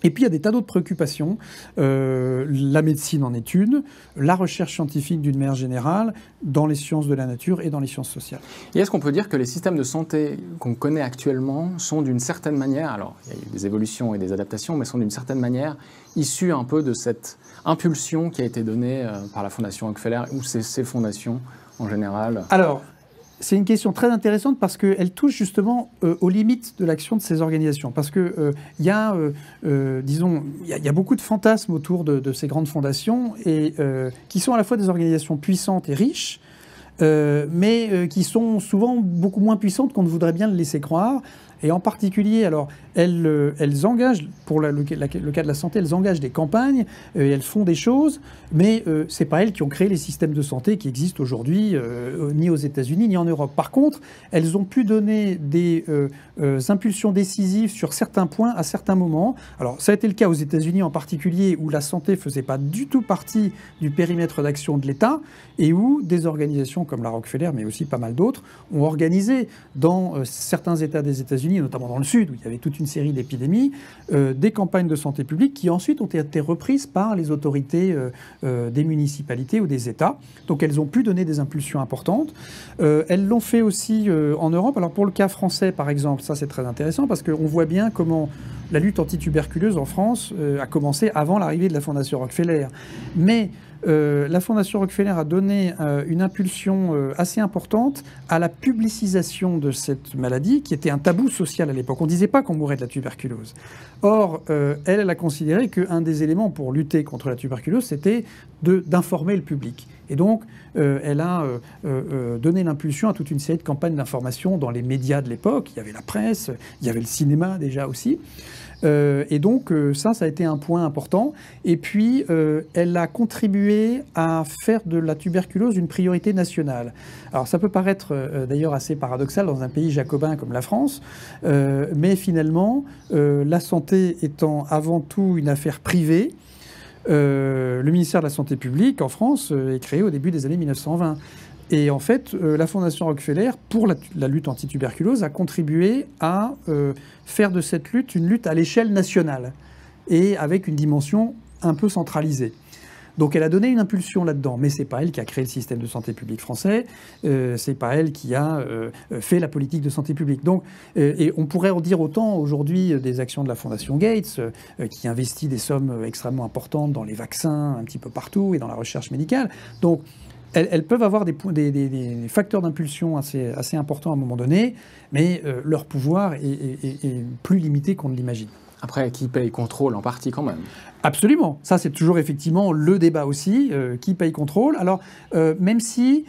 Et puis il y a des tas d'autres préoccupations. Euh, la médecine en est une, la recherche scientifique d'une manière générale, dans les sciences de la nature et dans les sciences sociales. Et est-ce qu'on peut dire que les systèmes de santé qu'on connaît actuellement sont d'une certaine manière, alors il y a eu des évolutions et des adaptations, mais sont d'une certaine manière issus un peu de cette impulsion qui a été donnée euh, par la Fondation Rockefeller ou ces, ces fondations en général? Alors, c'est une question très intéressante parce qu'elle touche justement euh, aux limites de l'action de ces organisations. Parce qu'il euh, y a, euh, disons, il y, a beaucoup de fantasmes autour de, ces grandes fondations qui sont à la fois des organisations puissantes et riches, mais qui sont souvent beaucoup moins puissantes qu'on ne voudrait bien le laisser croire. Et en particulier, alors, elles, euh, elles engagent, pour le, cas de la santé, elles engagent des campagnes, euh, elles font des choses, mais euh, ce n'est pas elles qui ont créé les systèmes de santé qui existent aujourd'hui, ni aux États-Unis, ni en Europe. Par contre, elles ont pu donner des impulsions décisives sur certains points à certains moments. Alors, ça a été le cas aux États-Unis en particulier, où la santé ne faisait pas du tout partie du périmètre d'action de l'État, et où des organisations comme la Rockefeller, mais aussi pas mal d'autres, ont organisé dans certains États des États-Unis notamment dans le Sud, où il y avait toute une série d'épidémies, euh, des campagnes de santé publique qui ensuite ont été reprises par les autorités euh, euh, des municipalités ou des États. Donc elles ont pu donner des impulsions importantes. elles l'ont fait aussi en Europe. Alors pour le cas français, par exemple, ça c'est très intéressant parce qu'on voit bien comment la lutte antituberculeuse en France a commencé avant l'arrivée de la Fondation Rockefeller. Mais euh, la Fondation Rockefeller a donné euh, une impulsion euh, assez importante à la publicisation de cette maladie, qui était un tabou social à l'époque. On ne disait pas qu'on mourait de la tuberculose. Or, elle, elle a considéré qu'un des éléments pour lutter contre la tuberculose, c'était d'informer le public. Et donc, elle a donné l'impulsion à toute une série de campagnes d'information dans les médias de l'époque. Il y avait la presse, il y avait le cinéma déjà aussi. Euh, et donc euh, ça, ça a été un point important. Et puis, euh, elle a contribué à faire de la tuberculose une priorité nationale. Alors ça peut paraître d'ailleurs assez paradoxal dans un pays jacobin comme la France, mais finalement, la santé étant avant tout une affaire privée, le ministère de la Santé publique en France est créé au début des années 1920. Et en fait, la Fondation Rockefeller, pour la, lutte anti-tuberculose, a contribué à faire de cette lutte une lutte à l'échelle nationale et avec une dimension un peu centralisée. Donc elle a donné une impulsion là-dedans, mais c'est pas elle qui a créé le système de santé publique français, euh, c'est pas elle qui a euh, fait la politique de santé publique. Donc, euh, et on pourrait en dire autant aujourd'hui des actions de la Fondation Gates, euh, qui investit des sommes extrêmement importantes dans les vaccins un petit peu partout et dans la recherche médicale. Donc elles, peuvent avoir des, des, des, facteurs d'impulsion assez, assez, importants à un moment donné, mais leur pouvoir est, est plus limité qu'on ne l'imagine. Après, qui paye contrôle en partie quand même Absolument. Ça, c'est toujours effectivement le débat aussi. Euh, qui paye contrôle Alors, euh, même si.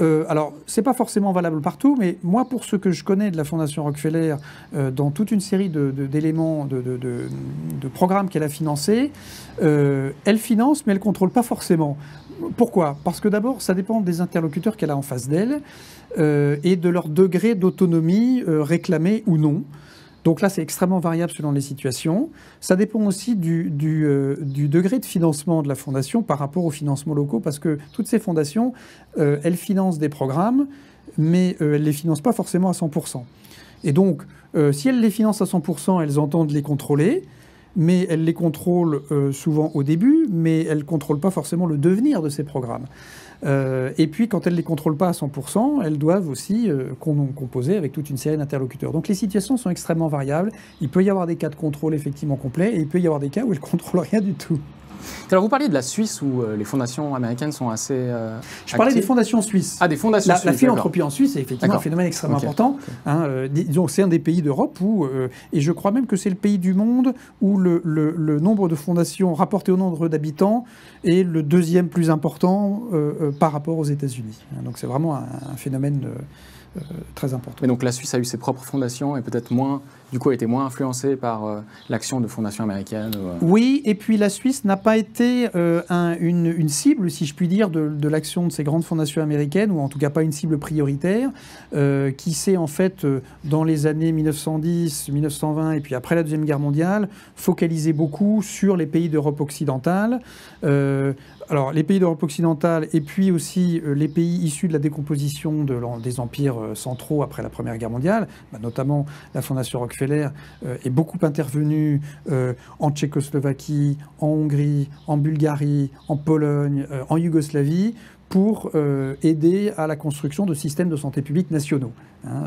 Euh, alors, c'est pas forcément valable partout, mais moi, pour ce que je connais de la Fondation Rockefeller, euh, dans toute une série d'éléments, de, de, de, programmes qu'elle a financés, elle finance, mais elle contrôle pas forcément. Pourquoi? Parce que d'abord, ça dépend des interlocuteurs qu'elle a en face d'elle et de leur degré d'autonomie réclamé ou non. Donc là, c'est extrêmement variable selon les situations. Ça dépend aussi du, euh, degré de financement de la fondation par rapport aux financements locaux, parce que toutes ces fondations, euh, elles financent des programmes, mais euh, elles ne les financent pas forcément à 100%. Et donc, si elles les financent à 100%, elles entendent les contrôler, mais elles les contrôlent souvent au début, mais elles ne contrôlent pas forcément le devenir de ces programmes. Euh, et puis, quand elles ne les contrôlent pas à 100%, elles doivent aussi euh, composer avec toute une série d'interlocuteurs. Donc les situations sont extrêmement variables. Il peut y avoir des cas de contrôle effectivement complet et il peut y avoir des cas où elles ne contrôlent rien du tout. Alors vous parliez de la Suisse où euh, les fondations américaines sont assez. Euh, je parlais des fondations suisses. Ah, des fondations la, suisses. La philanthropie en Suisse est effectivement un phénomène extrêmement important. Hein, euh, c'est un des pays d'Europe où, et je crois même que c'est le pays du monde où le, nombre de fondations rapporté au nombre d'habitants est le deuxième plus important par rapport aux États-Unis. Hein, donc c'est vraiment un, phénomène très important. Et donc la Suisse a eu ses propres fondations et peut-être moins du coup, a été moins influencé par euh, l'action de fondations américaines euh. Oui, et puis la Suisse n'a pas été euh, une, cible, si je puis dire, de, l'action de ces grandes fondations américaines, ou en tout cas pas une cible prioritaire, qui s'est en fait, dans les années 1910, 1920, et puis après la Deuxième Guerre mondiale, focalisé beaucoup sur les pays d'Europe occidentale, alors, les pays d'Europe occidentale et puis aussi les pays issus de la décomposition des empires centraux après la Première Guerre mondiale, bah, notamment la Fondation Rockefeller euh, est beaucoup intervenu euh, en Tchécoslovaquie, en Hongrie, en Bulgarie, en Pologne, euh, en Yougoslavie pour aider à la construction de systèmes de santé publique nationaux. Hein,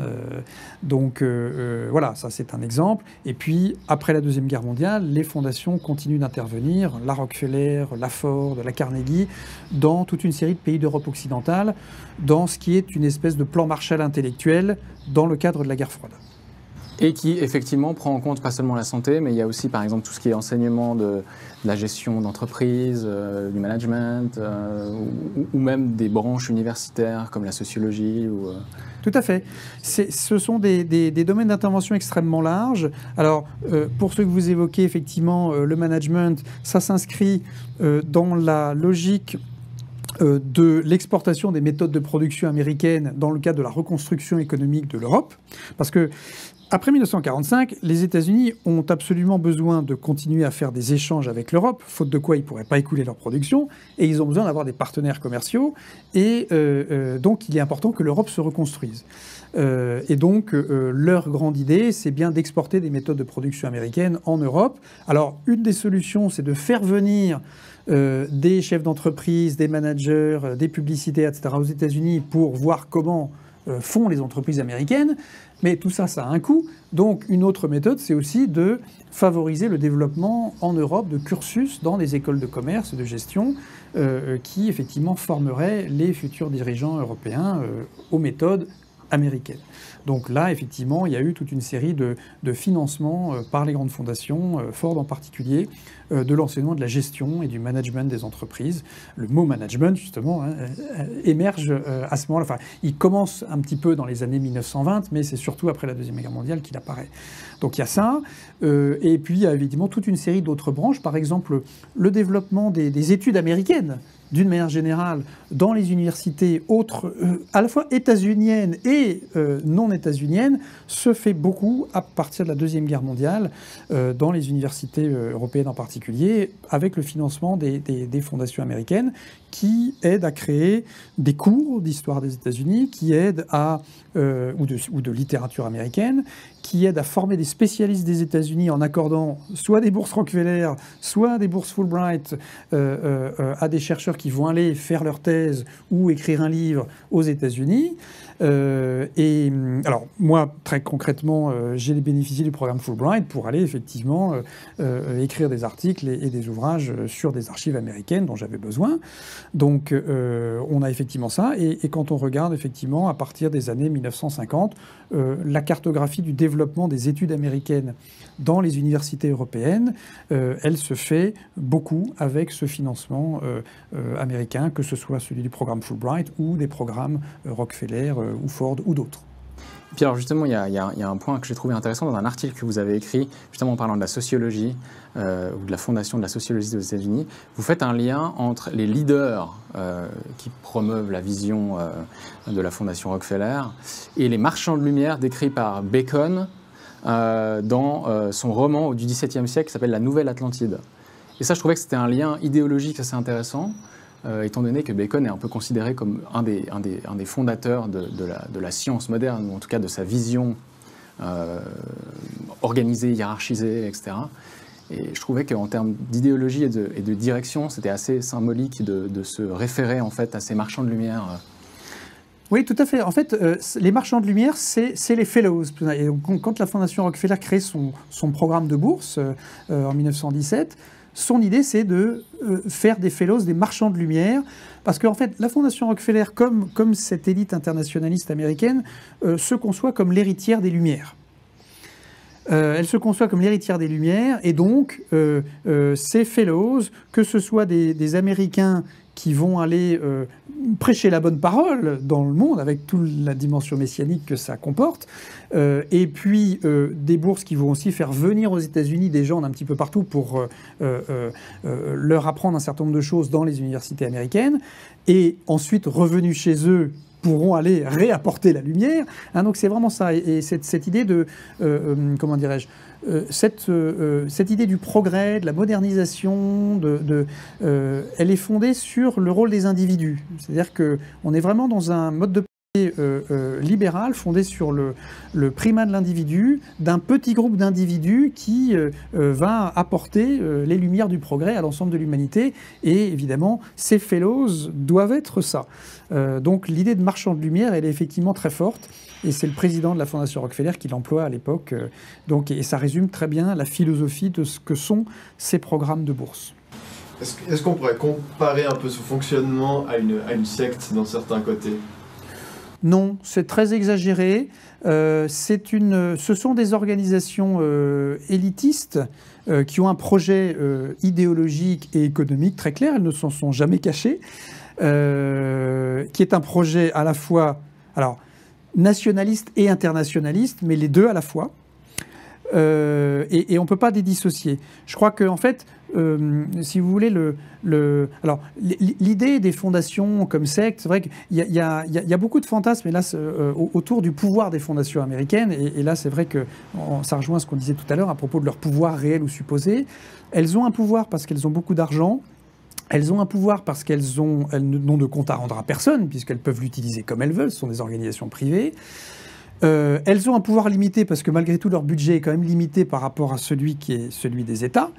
donc voilà, ça c'est un exemple. Et puis après la Deuxième Guerre mondiale, les fondations continuent d'intervenir, la Rockefeller, la Ford, la Carnegie, dans toute une série de pays d'Europe occidentale, dans ce qui est une espèce de plan Marshall intellectuel dans le cadre de la guerre froide. Et qui effectivement prend en compte pas seulement la santé, mais il y a aussi par exemple tout ce qui est enseignement de, la gestion d'entreprise, euh, du management, euh, ou, même des branches universitaires comme la sociologie. Ou, euh. Tout à fait. Ce sont des, des, domaines d'intervention extrêmement larges. Alors, pour ce que vous évoquez, effectivement, le management, ça s'inscrit dans la logique de l'exportation des méthodes de production américaines dans le cadre de la reconstruction économique de l'Europe. Parce que après 1945, les États-Unis ont absolument besoin de continuer à faire des échanges avec l'Europe, faute de quoi ils ne pourraient pas écouler leur production, et ils ont besoin d'avoir des partenaires commerciaux, et euh, euh, donc il est important que l'Europe se reconstruise. Euh, et donc leur grande idée, c'est bien d'exporter des méthodes de production américaines en Europe. Alors une des solutions, c'est de faire venir des chefs d'entreprise, des managers, des publicités, etc. aux États-Unis pour voir comment font les entreprises américaines. Mais tout ça, ça a un coût. Donc une autre méthode, c'est aussi de favoriser le développement en Europe de cursus dans des écoles de commerce, de gestion, euh, qui effectivement formeraient les futurs dirigeants européens euh, aux méthodes américaines. Donc là, effectivement, il y a eu toute une série de, financements euh, par les grandes fondations, euh, Ford en particulier, euh, de l'enseignement de la gestion et du management des entreprises. Le mot management, justement, hein, émerge à ce moment-là. Enfin, il commence un petit peu dans les années 1920, mais c'est surtout après la Deuxième Guerre mondiale qu'il apparaît. Donc il y a ça. et puis il y a évidemment toute une série d'autres branches, par exemple le développement des études américaines d'une manière générale, dans les universités autres, euh, à la fois états-uniennes et euh, non états-uniennes, se fait beaucoup à partir de la Deuxième Guerre mondiale, euh, dans les universités européennes en particulier, avec le financement des, fondations américaines qui aident à créer des cours d'histoire des États-Unis, qui aident à, ou, de, littérature américaine, qui aident à former des spécialistes des États-Unis en accordant soit des bourses Rockefeller, soit des bourses Fulbright euh, euh, à des chercheurs qui vont aller faire leur thèse ou écrire un livre aux États-Unis. Euh, et alors, moi, très concrètement, euh, j'ai bénéficié du programme Fulbright pour aller effectivement euh, écrire des articles et, des ouvrages sur des archives américaines dont j'avais besoin. Donc, on a effectivement ça. Et, quand on regarde effectivement à partir des années 1950, la cartographie du développement des études américaines dans les universités européennes, elle se fait beaucoup avec ce financement américain, que ce soit celui du programme Fulbright ou des programmes Rockefeller euh, ou Ford ou d'autres. Puis alors justement, il y, a, un point que j'ai trouvé intéressant dans un article que vous avez écrit, justement en parlant de la sociologie, euh, ou de la fondation de la sociologie des États-Unis. Vous faites un lien entre les leaders euh, qui promeuvent la vision de la fondation Rockefeller et les marchands de lumière décrits par Bacon dans son roman du XVIIe siècle qui s'appelle La Nouvelle Atlantide. Et ça, je trouvais que c'était un lien idéologique assez intéressant. Euh, étant donné que Bacon est un peu considéré comme un des, un des, un des fondateurs de, la, de, la, science moderne, ou en tout cas de sa vision euh, organisée, hiérarchisée, etc. Et je trouvais qu'en termes d'idéologie et de, et de, direction, c'était assez symbolique de, de, se référer en fait à ces marchands de lumière. Oui, tout à fait. En fait, euh, les marchands de lumière, c'est les fellows. Et quand la Fondation Rockefeller crée son, son programme de bourse en 1917, son idée, c'est de euh, faire des fellows, des marchands de lumière, parce qu'en fait, la Fondation Rockefeller, comme, cette élite internationaliste américaine, euh, se conçoit comme l'héritière des Lumières. Euh, elle se conçoit comme l'héritière des Lumières, et donc ces fellows, que ce soit des Américains qui vont aller euh, prêcher la bonne parole dans le monde, avec toute la dimension messianique que ça comporte, euh, et puis euh, des bourses qui vont aussi faire venir aux États-Unis des gens d'un petit peu partout pour leur apprendre un certain nombre de choses dans les universités américaines, et ensuite revenus chez eux pourront aller réapporter la lumière. Hein, donc c'est vraiment ça. Et, cette, idée de, comment dirais-je, cette, euh, euh, cette, idée du progrès, de la modernisation, de, elle est fondée sur le rôle des individus. C'est-à-dire qu'on est vraiment dans un mode de libéral fondé sur le, le primat de l'individu, d'un petit groupe d'individus qui va apporter les lumières du progrès à l'ensemble de l'humanité. Et évidemment, ces fellows doivent être ça. donc l'idée de marchand de lumière, elle est effectivement très forte. Et c'est le président de la Fondation Rockefeller qui l'emploie à l'époque. Euh, donc, et ça résume très bien la philosophie de ce que sont ces programmes de bourse. Est-ce qu'on pourrait comparer un peu ce fonctionnement à une, à une secte dans certains côtés? Non, c'est très exagéré. Euh, ce sont des organisations euh, élitistes euh, qui ont un projet idéologique et économique très clair. Elles ne s'en sont jamais cachées. qui est un projet à la fois. Nationaliste et internationaliste, mais les deux à la fois. Et, on ne peut pas les dissocier. Je crois que, en fait, euh, si vous voulez, le, le alors l'idée des fondations comme secte, c'est vrai qu'il y, y, a beaucoup de fantasmes là, euh, autour du pouvoir des fondations américaines. Et, là, c'est vrai que ça rejoint ce qu'on disait tout à l'heure à propos de leur pouvoir réel ou supposé. Elles ont un pouvoir parce qu'elles ont beaucoup d'argent. Elles ont un pouvoir parce qu'elles ont, elles n'ont de compte à rendre à personne, puisqu'elles peuvent l'utiliser comme elles veulent, ce sont des organisations privées. Euh, elles ont un pouvoir limité parce que malgré tout leur budget est quand même limité par rapport à celui qui est celui des États.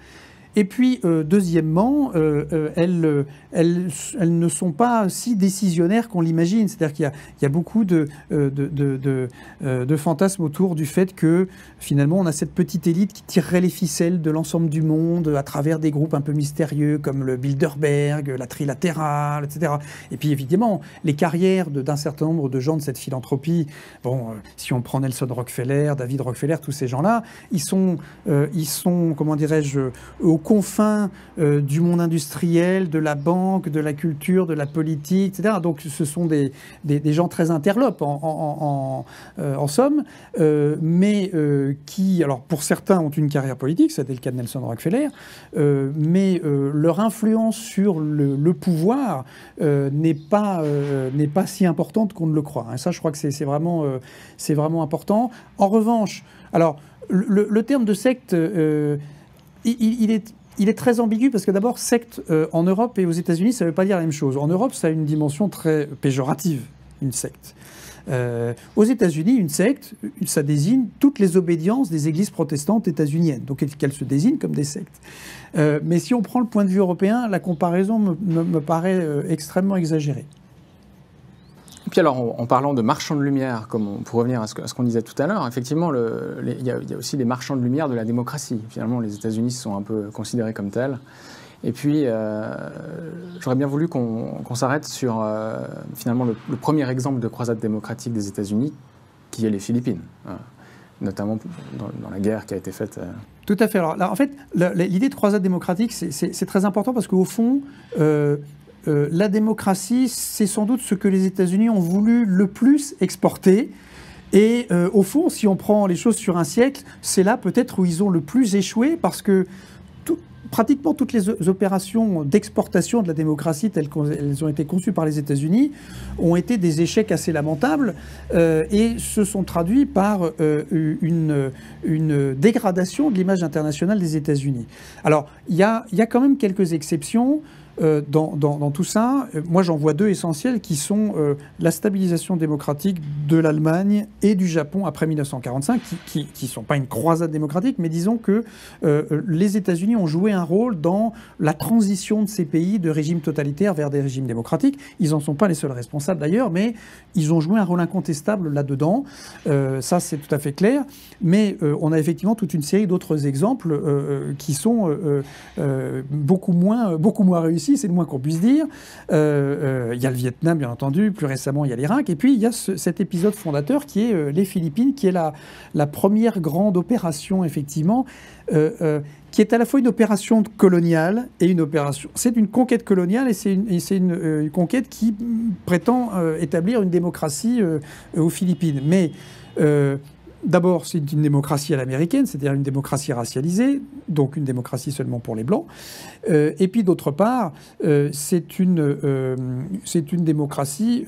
Et puis, euh, deuxièmement, euh, euh, elles, elles, elles, ne sont pas si décisionnaires qu'on l'imagine. C'est-à-dire qu'il y, y, a beaucoup de, de, de, de, fantasmes autour du fait que finalement, on a cette petite élite qui tirerait les ficelles de l'ensemble du monde à travers des groupes un peu mystérieux comme le Bilderberg, la Trilatérale, etc. Et puis, évidemment, les carrières d'un certain nombre de gens de cette philanthropie, bon, si on prend Nelson Rockefeller, David Rockefeller, tous ces gens-là, ils sont, ils sont comment dirais-je, au confins du monde industriel, de la banque, de la culture, de la politique, etc. Donc ce sont des, des, gens très interlopes en, en, somme, mais qui, alors pour certains, ont une carrière politique, c'était le cas de Nelson Rockefeller, mais leur influence sur le, pouvoir n'est pas, pas si importante qu'on ne le croit. Et ça, je crois que c'est vraiment, c'est vraiment important. En revanche, alors, le, terme de secte, euh, il, est, très ambigu parce que d'abord, secte euh, en Europe et aux États-Unis, ça ne veut pas dire la même chose. En Europe, ça a une dimension très péjorative, une secte. Euh, aux États-Unis, une secte, ça désigne toutes les obédiences des églises protestantes états-uniennes, donc qu'elles se désignent comme des sectes. mais si on prend le point de vue européen, la comparaison me paraît extrêmement exagérée. Et puis alors, en, parlant de marchands de lumière, pour revenir à ce, qu'on disait tout à l'heure, effectivement, il y, a aussi les marchands de lumière de la démocratie. Finalement, les États-Unis sont un peu considérés comme tels. Et puis, euh, j'aurais bien voulu qu'on s'arrête sur euh, finalement le, premier exemple de croisade démocratique des États-Unis, qui est les Philippines, hein, notamment dans, la guerre qui a été faite. Euh. Tout à fait. Alors, en fait, l'idée de croisade démocratique, c'est très important parce qu'au fond, euh, la démocratie, c'est sans doute ce que les États-Unis ont voulu le plus exporter. Et euh, au fond, si on prend les choses sur un siècle, c'est là peut-être où ils ont le plus échoué parce que pratiquement toutes les opérations d'exportation de la démocratie telles qu'elles ont été conçues par les États-Unis ont été des échecs assez lamentables euh, et se sont traduits par une, dégradation de l'image internationale des États-Unis. Alors, il y a, quand même quelques exceptions. Euh, dans, tout ça, euh, moi j'en vois deux essentiels qui sont euh, la stabilisation démocratique de l'Allemagne et du Japon après 1945, qui ne sont pas une croisade démocratique, mais disons que les États-Unis ont joué un rôle dans la transition de ces pays de régimes totalitaires vers des régimes démocratiques. Ils n'en sont pas les seuls responsables d'ailleurs, mais ils ont joué un rôle incontestable là-dedans. ça c'est tout à fait clair. Mais on a effectivement toute une série d'autres exemples qui sont beaucoup, moins, beaucoup moins réussis c'est le moins qu'on puisse dire. Euh, euh, il y a le Vietnam, bien entendu, plus récemment, il y a l'Irak, et puis il y a cet épisode fondateur qui est euh, les Philippines, qui est la, la première grande opération, effectivement, qui est à la fois une opération coloniale et une opération. C'est une conquête coloniale et c'est une, une, conquête qui prétend établir une démocratie aux Philippines. Mais D'abord, c'est une démocratie à l'américaine, c'est-à-dire une démocratie racialisée, donc une démocratie seulement pour les Blancs. Euh, et puis d'autre part, euh, c'est une, euh, démocratie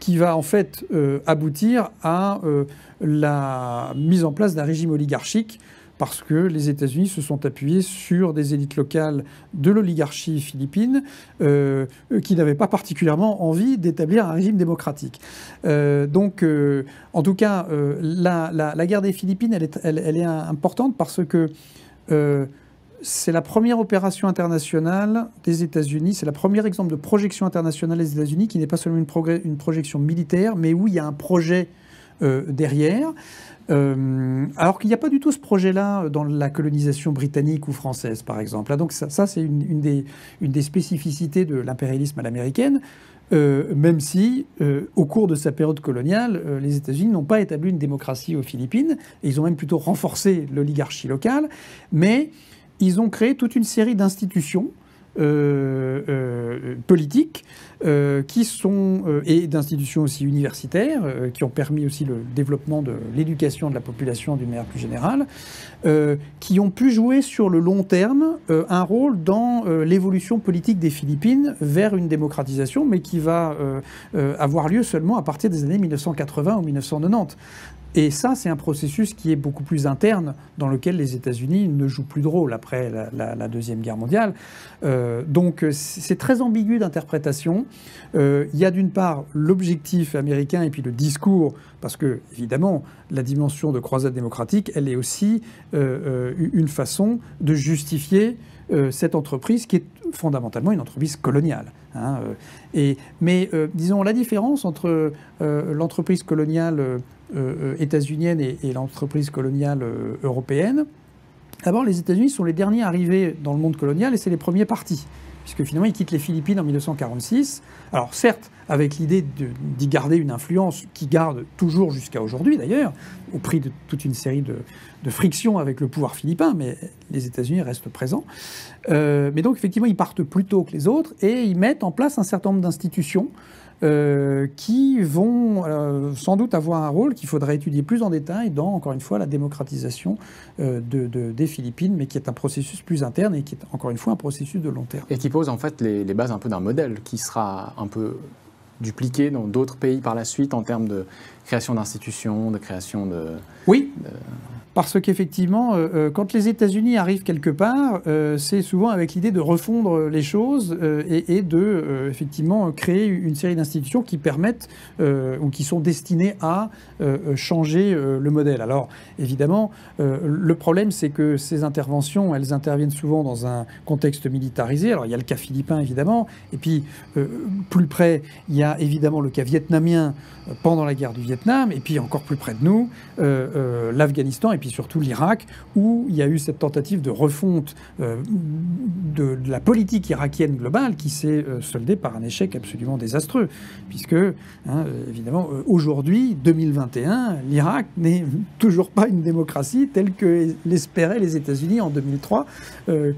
qui, va en fait aboutir à la mise en place d'un régime oligarchique parce que les États-Unis se sont appuyés sur des élites locales de l'oligarchie philippine euh, qui n'avaient pas particulièrement envie d'établir un régime démocratique. Euh, donc, euh, en tout cas, la, guerre des Philippines, elle est, importante parce que c'est la première opération internationale des États-Unis, c'est le premier exemple de projection internationale des États-Unis qui n'est pas seulement une, projection militaire, mais où il y a un projet derrière. Euh, alors qu'il n'y a pas du tout ce projet-là dans la colonisation britannique ou française, par exemple. Donc ça, c'est une, des, spécificités de l'impérialisme à l'américaine. Euh, même si, euh, au cours de sa période coloniale, les États-Unis n'ont pas établi une démocratie aux Philippines, et ils ont même plutôt renforcé l'oligarchie locale, mais ils ont créé toute une série d'institutions politiques euh, qui sont et d'institutions aussi universitaires qui ont permis aussi le développement de l'éducation de la population d'une manière plus générale, qui ont pu jouer sur le long terme un rôle dans l'évolution politique des Philippines vers une démocratisation, mais qui va avoir lieu seulement à partir des années 1980 ou 1990. Et ça, c'est un processus qui est beaucoup plus interne, dans lequel les États-Unis ne jouent plus de rôle après la, Deuxième Guerre mondiale. Euh, donc c'est très ambigu d'interprétation. Euh, il y a d'une part l'objectif américain et puis le discours, parce que évidemment, la dimension de croisade démocratique, elle est aussi euh, une façon de justifier cette entreprise qui est fondamentalement une entreprise coloniale. Hein, et, mais disons, la différence entre l'entreprise coloniale états-unienne et, l'entreprise coloniale euh, européenne. D'abord, les États-Unis sont les derniers arrivés dans le monde colonial et c'est les premiers partis puisque finalement il quitte les Philippines en 1946. Alors certes, avec l'idée d'y garder une influence qui garde toujours jusqu'à aujourd'hui d'ailleurs, au prix de toute une série de, frictions avec le pouvoir philippin, mais les États-Unis restent présents. Euh, mais donc effectivement, ils partent plus tôt que les autres et ils mettent en place un certain nombre d'institutions euh, qui vont euh, sans doute avoir un rôle qu'il faudrait étudier plus en détail dans, encore une fois, la démocratisation euh, des Philippines, mais qui est un processus plus interne et qui est, encore une fois, un processus de long terme. Et qui pose en fait les, les bases un peu d'un modèle qui sera un peu dupliqué dans d'autres pays par la suite en termes de création d'institutions, de création de... Oui. Parce qu'effectivement, euh, euh, quand les États-Unis arrivent quelque part, euh, c'est souvent avec l'idée de refondre les choses et, de effectivement créer une série d'institutions qui permettent ou qui sont destinées à changer le modèle. Alors évidemment, le problème c'est que ces interventions, elles interviennent souvent dans un contexte militarisé. Alors il y a le cas philippin évidemment, et puis plus près, il y a évidemment le cas vietnamien pendant la guerre du Vietnam, et puis encore plus près de nous, l'Afghanistan puis surtout l'Irak, où il y a eu cette tentative de refonte euh, de, la politique irakienne globale qui s'est euh, soldée par un échec absolument désastreux, puisque, hein, évidemment, euh, aujourd'hui, 2021, l'Irak n'est toujours pas une démocratie telle que l'espéraient les États-Unis en 2003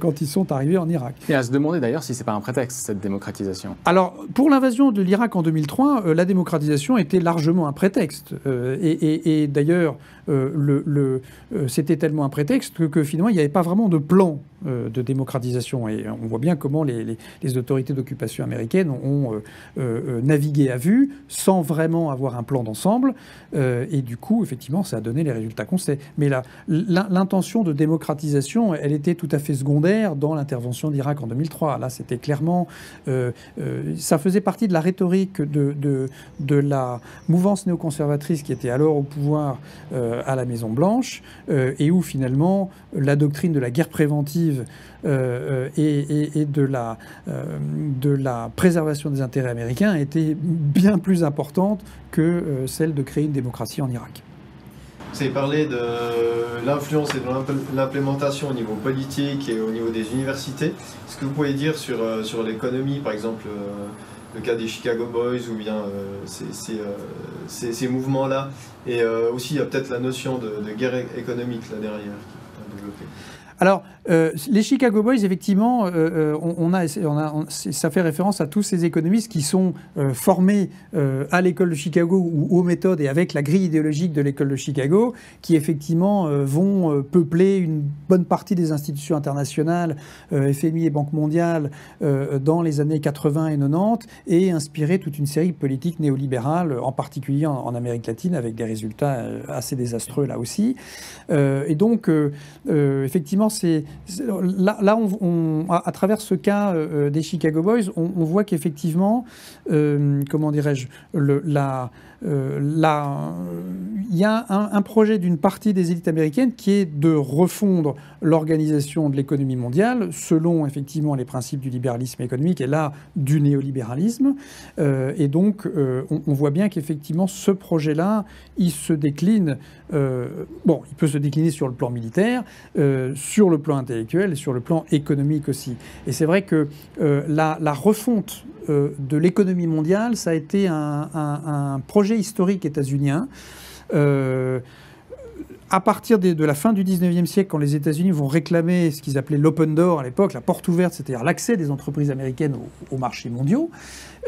quand ils sont arrivés en Irak. Et à se demander d'ailleurs si c'est pas un prétexte, cette démocratisation. Alors, pour l'invasion de l'Irak en 2003, la démocratisation était largement un prétexte. et, et d'ailleurs, le, euh, c'était tellement un prétexte que, finalement, il n'y avait pas vraiment de plan euh, de démocratisation. Et on voit bien comment les, autorités d'occupation américaines ont euh, navigué à vue sans vraiment avoir un plan d'ensemble. et du coup, effectivement, ça a donné les résultats qu'on sait. Mais l'intention de démocratisation, elle était tout à fait secondaire dans l'intervention d'Irak en 2003. Là, c'était clairement... ça faisait partie de la rhétorique de la mouvance néoconservatrice qui était alors au pouvoir à la Maison-Blanche euh, et où finalement la doctrine de la guerre préventive euh, euh, et, de, la, de la préservation des intérêts américains était bien plus importante que celle de créer une démocratie en Irak. Vous avez parlé de l'influence et de l'implémentation au niveau politique et au niveau des universités. Est-ce que vous pouvez dire sur, sur l'économie, par exemple, le cas des Chicago Boys ou bien euh, ces, ces, mouvements-là. Et euh, aussi, il y a peut-être la notion de, guerre économique là derrière qui est développée. Alors, euh, les Chicago Boys, effectivement, euh, euh, on, a, ça fait référence à tous ces économistes qui sont formés à l'école de Chicago ou aux méthodes et avec la grille idéologique de l'école de Chicago, qui effectivement vont peupler une bonne partie des institutions internationales, FMI et Banque mondiale, dans les années 80 et 90, et inspirer toute une série de politiques néolibérales, en particulier en, Amérique latine, avec des résultats assez désastreux là aussi. et donc, effectivement, c'est là, on, à, travers ce cas euh, des Chicago Boys, on, voit qu'effectivement, euh, comment dirais-je, euh, il y a un, projet d'une partie des élites américaines qui est de refondre l'organisation de l'économie mondiale selon effectivement les principes du libéralisme économique et là du néolibéralisme. Euh, et donc euh, on, voit bien qu'effectivement ce projet-là, il se décline, bon, il peut se décliner sur le plan militaire, sur le plan intellectuel et sur le plan économique aussi. Et c'est vrai que la, la refonte de l'économie mondiale, ça a été un, un projet historique états-unien. Euh, à partir de, la fin du 19e siècle, quand les États-Unis vont réclamer ce qu'ils appelaient l'open door à l'époque, la porte ouverte, c'est-à-dire l'accès des entreprises américaines aux, marchés mondiaux,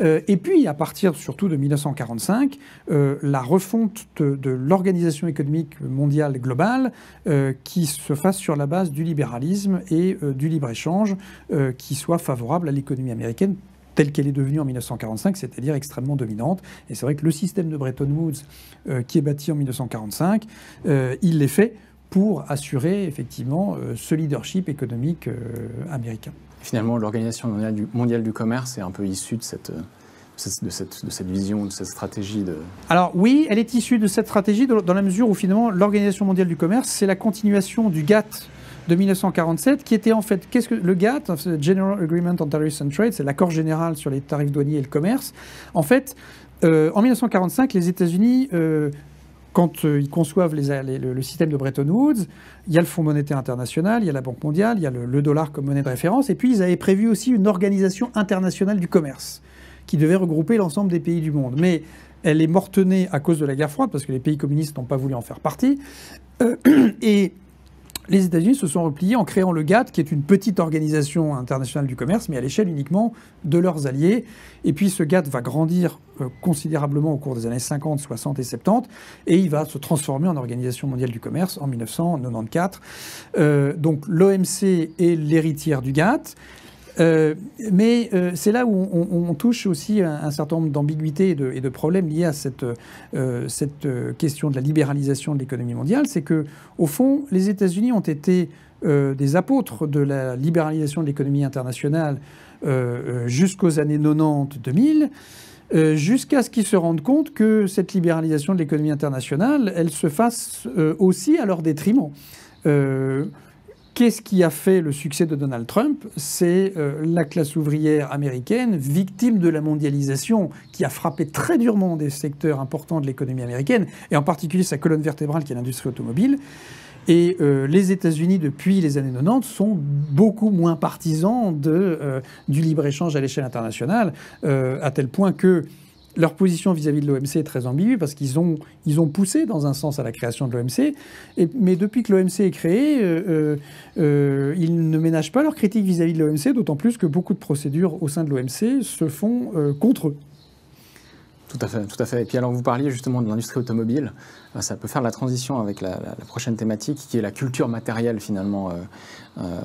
euh, et puis à partir surtout de 1945, euh, la refonte de, l'organisation économique mondiale globale qui se fasse sur la base du libéralisme et du libre-échange, qui soit favorable à l'économie américaine telle qu'elle est devenue en 1945, c'est-à-dire extrêmement dominante. Et c'est vrai que le système de Bretton Woods, euh, qui est bâti en 1945, euh, il l'est fait pour assurer effectivement euh, ce leadership économique américain. Finalement, l'Organisation mondiale du commerce est un peu issue de cette, de cette, de cette, vision, de cette stratégie de... Alors oui, elle est issue de cette stratégie dans la mesure où finalement l'Organisation mondiale du commerce, c'est la continuation du GATT de 1947, qui était en fait, qu'est-ce que le GATT, General Agreement on Tariffs and Trade, c'est l'accord général sur les tarifs douaniers et le commerce. En fait, euh, en 1945, les États-Unis euh, quand ils conçoivent le, système de Bretton Woods, il y a le Fonds monétaire international, il y a la Banque mondiale, il y a le, dollar comme monnaie de référence, et puis ils avaient prévu aussi une organisation internationale du commerce qui devait regrouper l'ensemble des pays du monde. Mais elle est mortenée à cause de la guerre froide, parce que les pays communistes n'ont pas voulu en faire partie. et les États-Unis se sont repliés en créant le GATT, qui est une petite organisation internationale du commerce, mais à l'échelle uniquement de leurs alliés. Et puis ce GATT va grandir euh, considérablement au cours des années 50, 60 et 70, et il va se transformer en organisation mondiale du commerce en 1994. Euh, donc l'OMC est l'héritière du GATT. Euh, mais euh, c'est là où on, touche aussi un, certain nombre d'ambiguïtés et, de, problèmes liés à cette, euh, question de la libéralisation de l'économie mondiale. C'est que, au fond, les États-Unis ont été des apôtres de la libéralisation de l'économie internationale jusqu'aux années 90-2000 jusqu'à ce qu'ils se rendent compte que cette libéralisation de l'économie internationale, elle se fasse aussi à leur détriment. Qu'est-ce qui a fait le succès de Donald Trump? C'est euh, la classe ouvrière américaine, victime de la mondialisation, qui a frappé très durement des secteurs importants de l'économie américaine, et en particulier sa colonne vertébrale qui est l'industrie automobile. Et euh, les États-Unis, depuis les années 90, sont beaucoup moins partisans euh, du libre-échange à l'échelle internationale, à tel point que leur position vis-à-vis de l'OMC est très ambiguë parce qu'ils ont, ils ont poussé dans un sens à la création de l'OMC, mais depuis que l'OMC est créé, euh, euh, euh, ils ne ménagent pas leur critique vis-à-vis de l'OMC, d'autant plus que beaucoup de procédures au sein de l'OMC se font contre eux. Tout à fait, tout à fait. Et puis alors vous parliez justement de l'industrie automobile, euh, ça peut faire la transition avec la, prochaine thématique qui est la culture matérielle finalement euh, euh,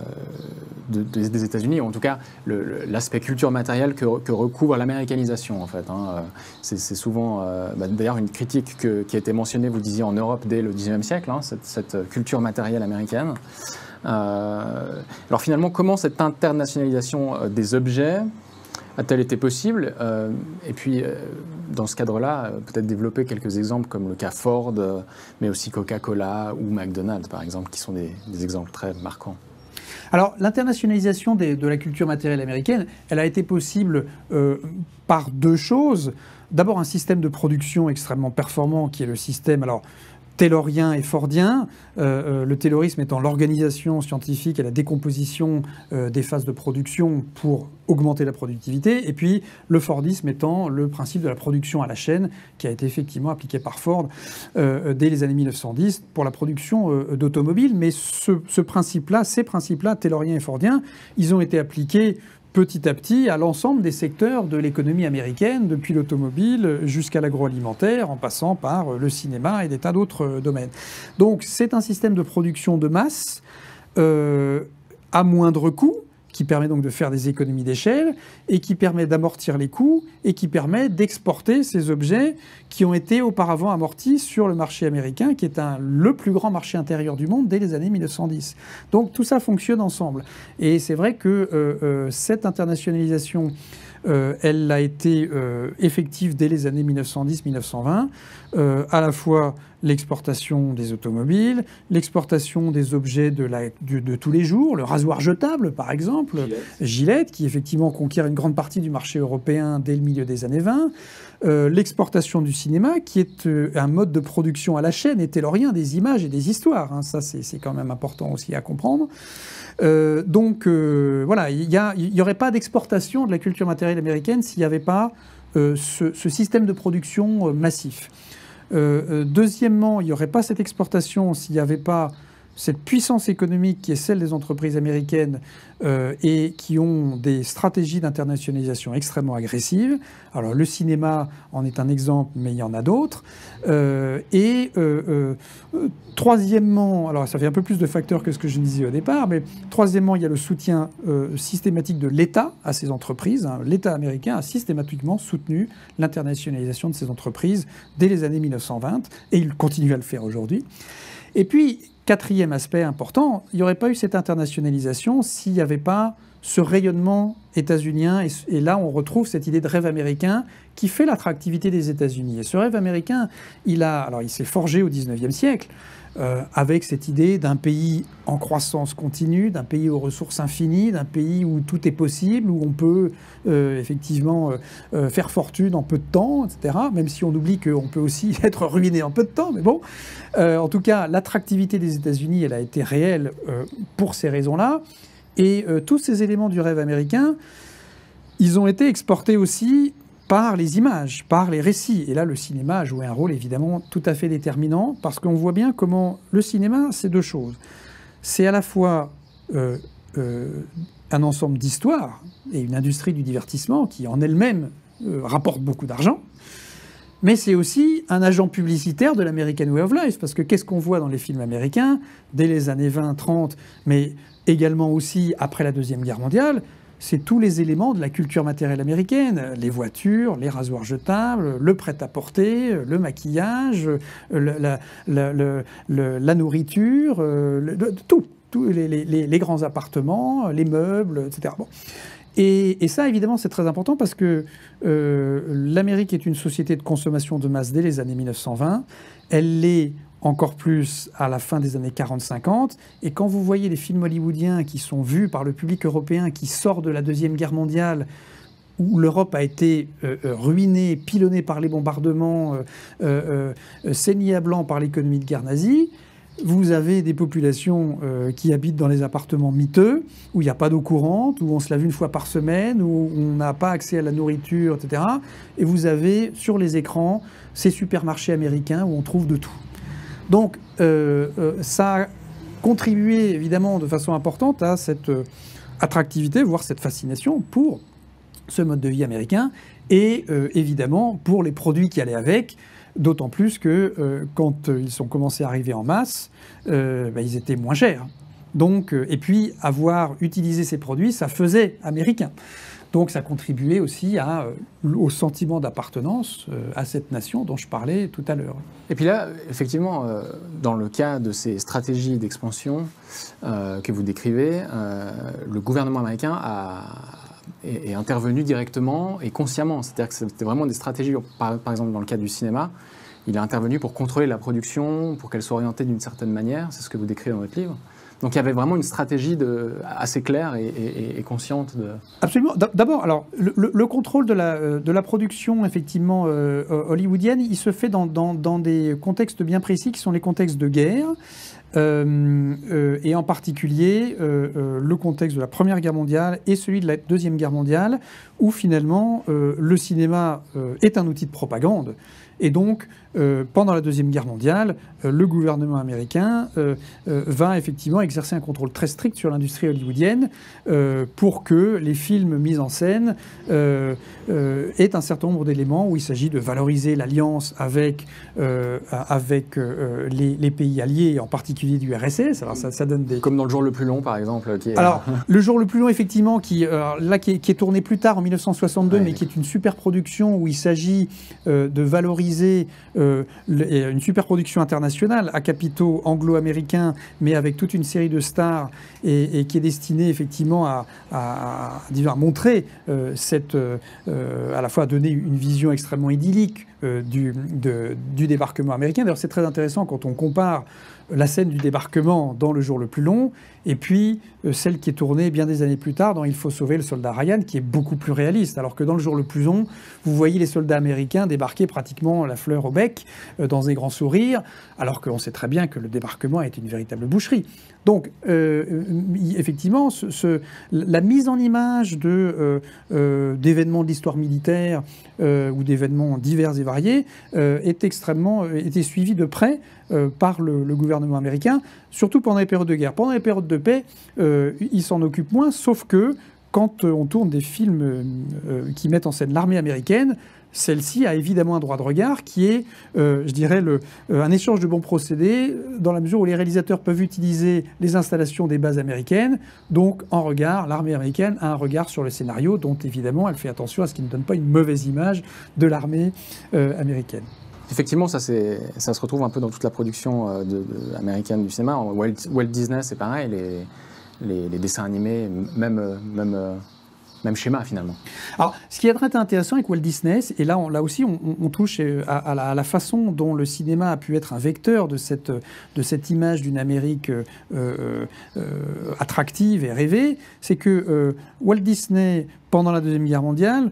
des États-Unis, en tout cas l'aspect culture matérielle que, recouvre l'américanisation en fait. Hein. C'est souvent bah, d'ailleurs une critique qui a été mentionnée, vous disiez, en Europe dès le XIXe siècle, hein, cette, cette, culture matérielle américaine. alors finalement, comment cette internationalisation des objets a-t-elle été possible euh, Et puis, euh, dans ce cadre-là, euh, peut-être développer quelques exemples comme le cas Ford, mais aussi Coca-Cola ou McDonald's, par exemple, qui sont des, exemples très marquants. Alors, l'internationalisation de la culture matérielle américaine, elle a été possible par deux choses. D'abord, un système de production extrêmement performant qui est le système. Alors, taylorien et fordien, euh, euh, le taylorisme étant l'organisation scientifique et la décomposition euh, des phases de production pour augmenter la productivité, et puis le fordisme étant le principe de la production à la chaîne qui a été effectivement appliqué par Ford dès les années 1910 pour la production d'automobiles. Mais principe-là, ces principes-là, tayloriens et fordiens, ils ont été appliqués petit à petit à l'ensemble des secteurs de l'économie américaine, depuis l'automobile jusqu'à l'agroalimentaire, en passant par le cinéma et des tas d'autres euh, domaines. Donc c'est un système de production de masse euh, à moindre coût, qui permet donc de faire des économies d'échelle et qui permet d'amortir les coûts et qui permet d'exporter ces objets qui ont été auparavant amortis sur le marché américain, qui est un, le plus grand marché intérieur du monde dès les années 1910. Donc tout ça fonctionne ensemble. Et c'est vrai que euh, euh, cette internationalisation euh, elle a été effective dès les années 1910-1920, euh, à la fois l'exportation des automobiles, l'exportation des objets de, la, de, tous les jours, le rasoir jetable par exemple, Gillette, qui effectivement conquiert une grande partie du marché européen dès le milieu des années 20, l'exportation du cinéma, qui est un mode de production à la chaîne et taylorien des images et des histoires. Hein. Ça, c'est quand même important aussi à comprendre. Euh, donc euh, voilà, il n'y aurait pas d'exportation de la culture matérielle américaine s'il n'y avait pas euh, ce, ce, système de production massif. Deuxièmement, il n'y aurait pas cette exportation s'il n'y avait pas cette puissance économique qui est celle des entreprises américaines euh, et qui ont des stratégies d'internationalisation extrêmement agressives. Alors le cinéma en est un exemple, mais il y en a d'autres. Euh, et euh, troisièmement, alors ça fait un peu plus de facteurs que ce que je disais au départ, mais troisièmement, il y a le soutien systématique de l'État à ces entreprises. Hein. L'État américain a systématiquement soutenu l'internationalisation de ces entreprises dès les années 1920 et il continue à le faire aujourd'hui. Et puis, Quatrième aspect important, il n'y aurait pas eu cette internationalisation s'il n'y avait pas ce rayonnement états-unien. Et, là, on retrouve cette idée de rêve américain qui fait l'attractivité des États-Unis. Et ce rêve américain, il a, alors il s'est forgé au 19e siècle. Euh, avec cette idée d'un pays en croissance continue, d'un pays aux ressources infinies, d'un pays où tout est possible, où on peut euh, effectivement euh, faire fortune en peu de temps, etc. Même si on oublie qu'on peut aussi être ruiné en peu de temps, mais bon. en tout cas, l'attractivité des États-Unis, elle a été réelle pour ces raisons-là. Et tous ces éléments du rêve américain, ils ont été exportés aussi par les images, par les récits. Et là, le cinéma a joué un rôle évidemment tout à fait déterminant, parce qu'on voit bien comment le cinéma, c'est deux choses. C'est à la fois euh, euh, un ensemble d'histoires et une industrie du divertissement qui en elle-même euh, rapporte beaucoup d'argent, mais c'est aussi un agent publicitaire de l'American Way of Life, parce que qu'est-ce qu'on voit dans les films américains, dès les années 20, 30, mais également aussi après la Deuxième Guerre mondiale, c'est tous les éléments de la culture matérielle américaine, les voitures, les rasoirs jetables, le prêt-à-porter, le maquillage, la, nourriture, euh, tout, tous les, grands appartements, les meubles, etc. Et, ça, évidemment, c'est très important parce que euh, l'Amérique est une société de consommation de masse dès les années 1920. Elle l'est encore plus à la fin des années 40-50. Et quand vous voyez les films hollywoodiens qui sont vus par le public européen qui sort de la Deuxième Guerre mondiale, où l'Europe a été euh, euh, ruinée, pilonnée par les bombardements, euh, saignée à blanc par l'économie de guerre nazie, vous avez des populations qui habitent dans les appartements miteux, où il n'y a pas d'eau courante, où on se lave une fois par semaine, où on n'a pas accès à la nourriture, etc. Et vous avez sur les écrans ces supermarchés américains où on trouve de tout. Donc euh, euh, ça a contribué évidemment de façon importante à cette euh, attractivité, voire cette fascination pour ce mode de vie américain et évidemment pour les produits qui allaient avec. D'autant plus que quand ils ont commencé à arriver en masse, bah, ils étaient moins chers. Donc, et puis avoir utilisé ces produits, ça faisait américain. Donc ça contribuait aussi euh, au sentiment d'appartenance euh, à cette nation dont je parlais tout à l'heure. Et puis là, effectivement, euh, dans le cas de ces stratégies d'expansion que vous décrivez, le gouvernement américain a, est, intervenu directement et consciemment. C'est-à-dire que c'était vraiment des stratégies, par, par, exemple dans le cas du cinéma, il est intervenu pour contrôler la production, pour qu'elle soit orientée d'une certaine manière, c'est ce que vous décrivez dans votre livre. Donc il y avait vraiment une stratégie assez claire et, consciente. De... Absolument. D'abord, alors le, contrôle de la, euh, production effectivement euh, hollywoodienne, il se fait dans, dans, des contextes bien précis qui sont les contextes de guerre. Euh, et en particulier le contexte de la Première Guerre mondiale et celui de la Deuxième Guerre mondiale, où finalement le cinéma est un outil de propagande. Et donc, euh, pendant la Deuxième Guerre mondiale, euh, le gouvernement américain euh, va effectivement exercer un contrôle très strict sur l'industrie hollywoodienne pour que les films mis en scène aient un certain nombre d'éléments où il s'agit de valoriser l'alliance avec, avec les, pays alliés, en particulier du RSS. Alors ça, donne des... Comme dans Le jour le plus long, par exemple. Qui Alors, Le jour le plus long, effectivement, qui, là, qui est, tourné plus tard, en 1962, mais qui est une super production où il s'agit de valoriser euh, une super production internationale à capitaux anglo-américains, mais avec toute une série de stars et, qui est destinée effectivement à, à, montrer euh, cette, euh, à la fois donner une vision extrêmement idyllique du, du débarquement américain. D'ailleurs, c'est très intéressant quand on compare la scène du débarquement dans Le jour le plus long, et puis euh, celle qui est tournée bien des années plus tard dans Il faut sauver le soldat Ryan, qui est beaucoup plus réaliste. Alors que dans Le jour le plus long, vous voyez les soldats américains débarquer pratiquement la fleur au bec, euh, dans des grands sourires, alors qu'on sait très bien que le débarquement est une véritable boucherie. Donc, euh, effectivement, la mise en image d'événements de, l'histoire militaire ou d'événements divers et variés est extrêmement était suivie de près par le gouvernement américain, surtout pendant les périodes de guerre. Pendant les périodes de paix, euh, il s'en occupe moins, sauf que quand euh, on tourne des films euh, qui mettent en scène l'armée américaine, celle-ci a évidemment un droit de regard qui est, je dirais, un échange de bons procédés, dans la mesure où les réalisateurs peuvent utiliser les installations des bases américaines. Donc, en regard, l'armée américaine a un regard sur le scénario, dont évidemment elle fait attention à ce qu'il ne donne pas une mauvaise image de l'armée américaine. Effectivement, ça, se retrouve un peu dans toute la production de, américaine du cinéma. Walt, Disney, c'est pareil. Les, dessins animés, même, même même schéma finalement. Alors, ce qui est très intéressant avec Walt Disney, et là, aussi, on, touche euh, à, la, façon dont le cinéma a pu être un vecteur de cette, image d'une Amérique euh, euh, attractive et rêvée, c'est que Walt Disney, pendant la Deuxième Guerre mondiale,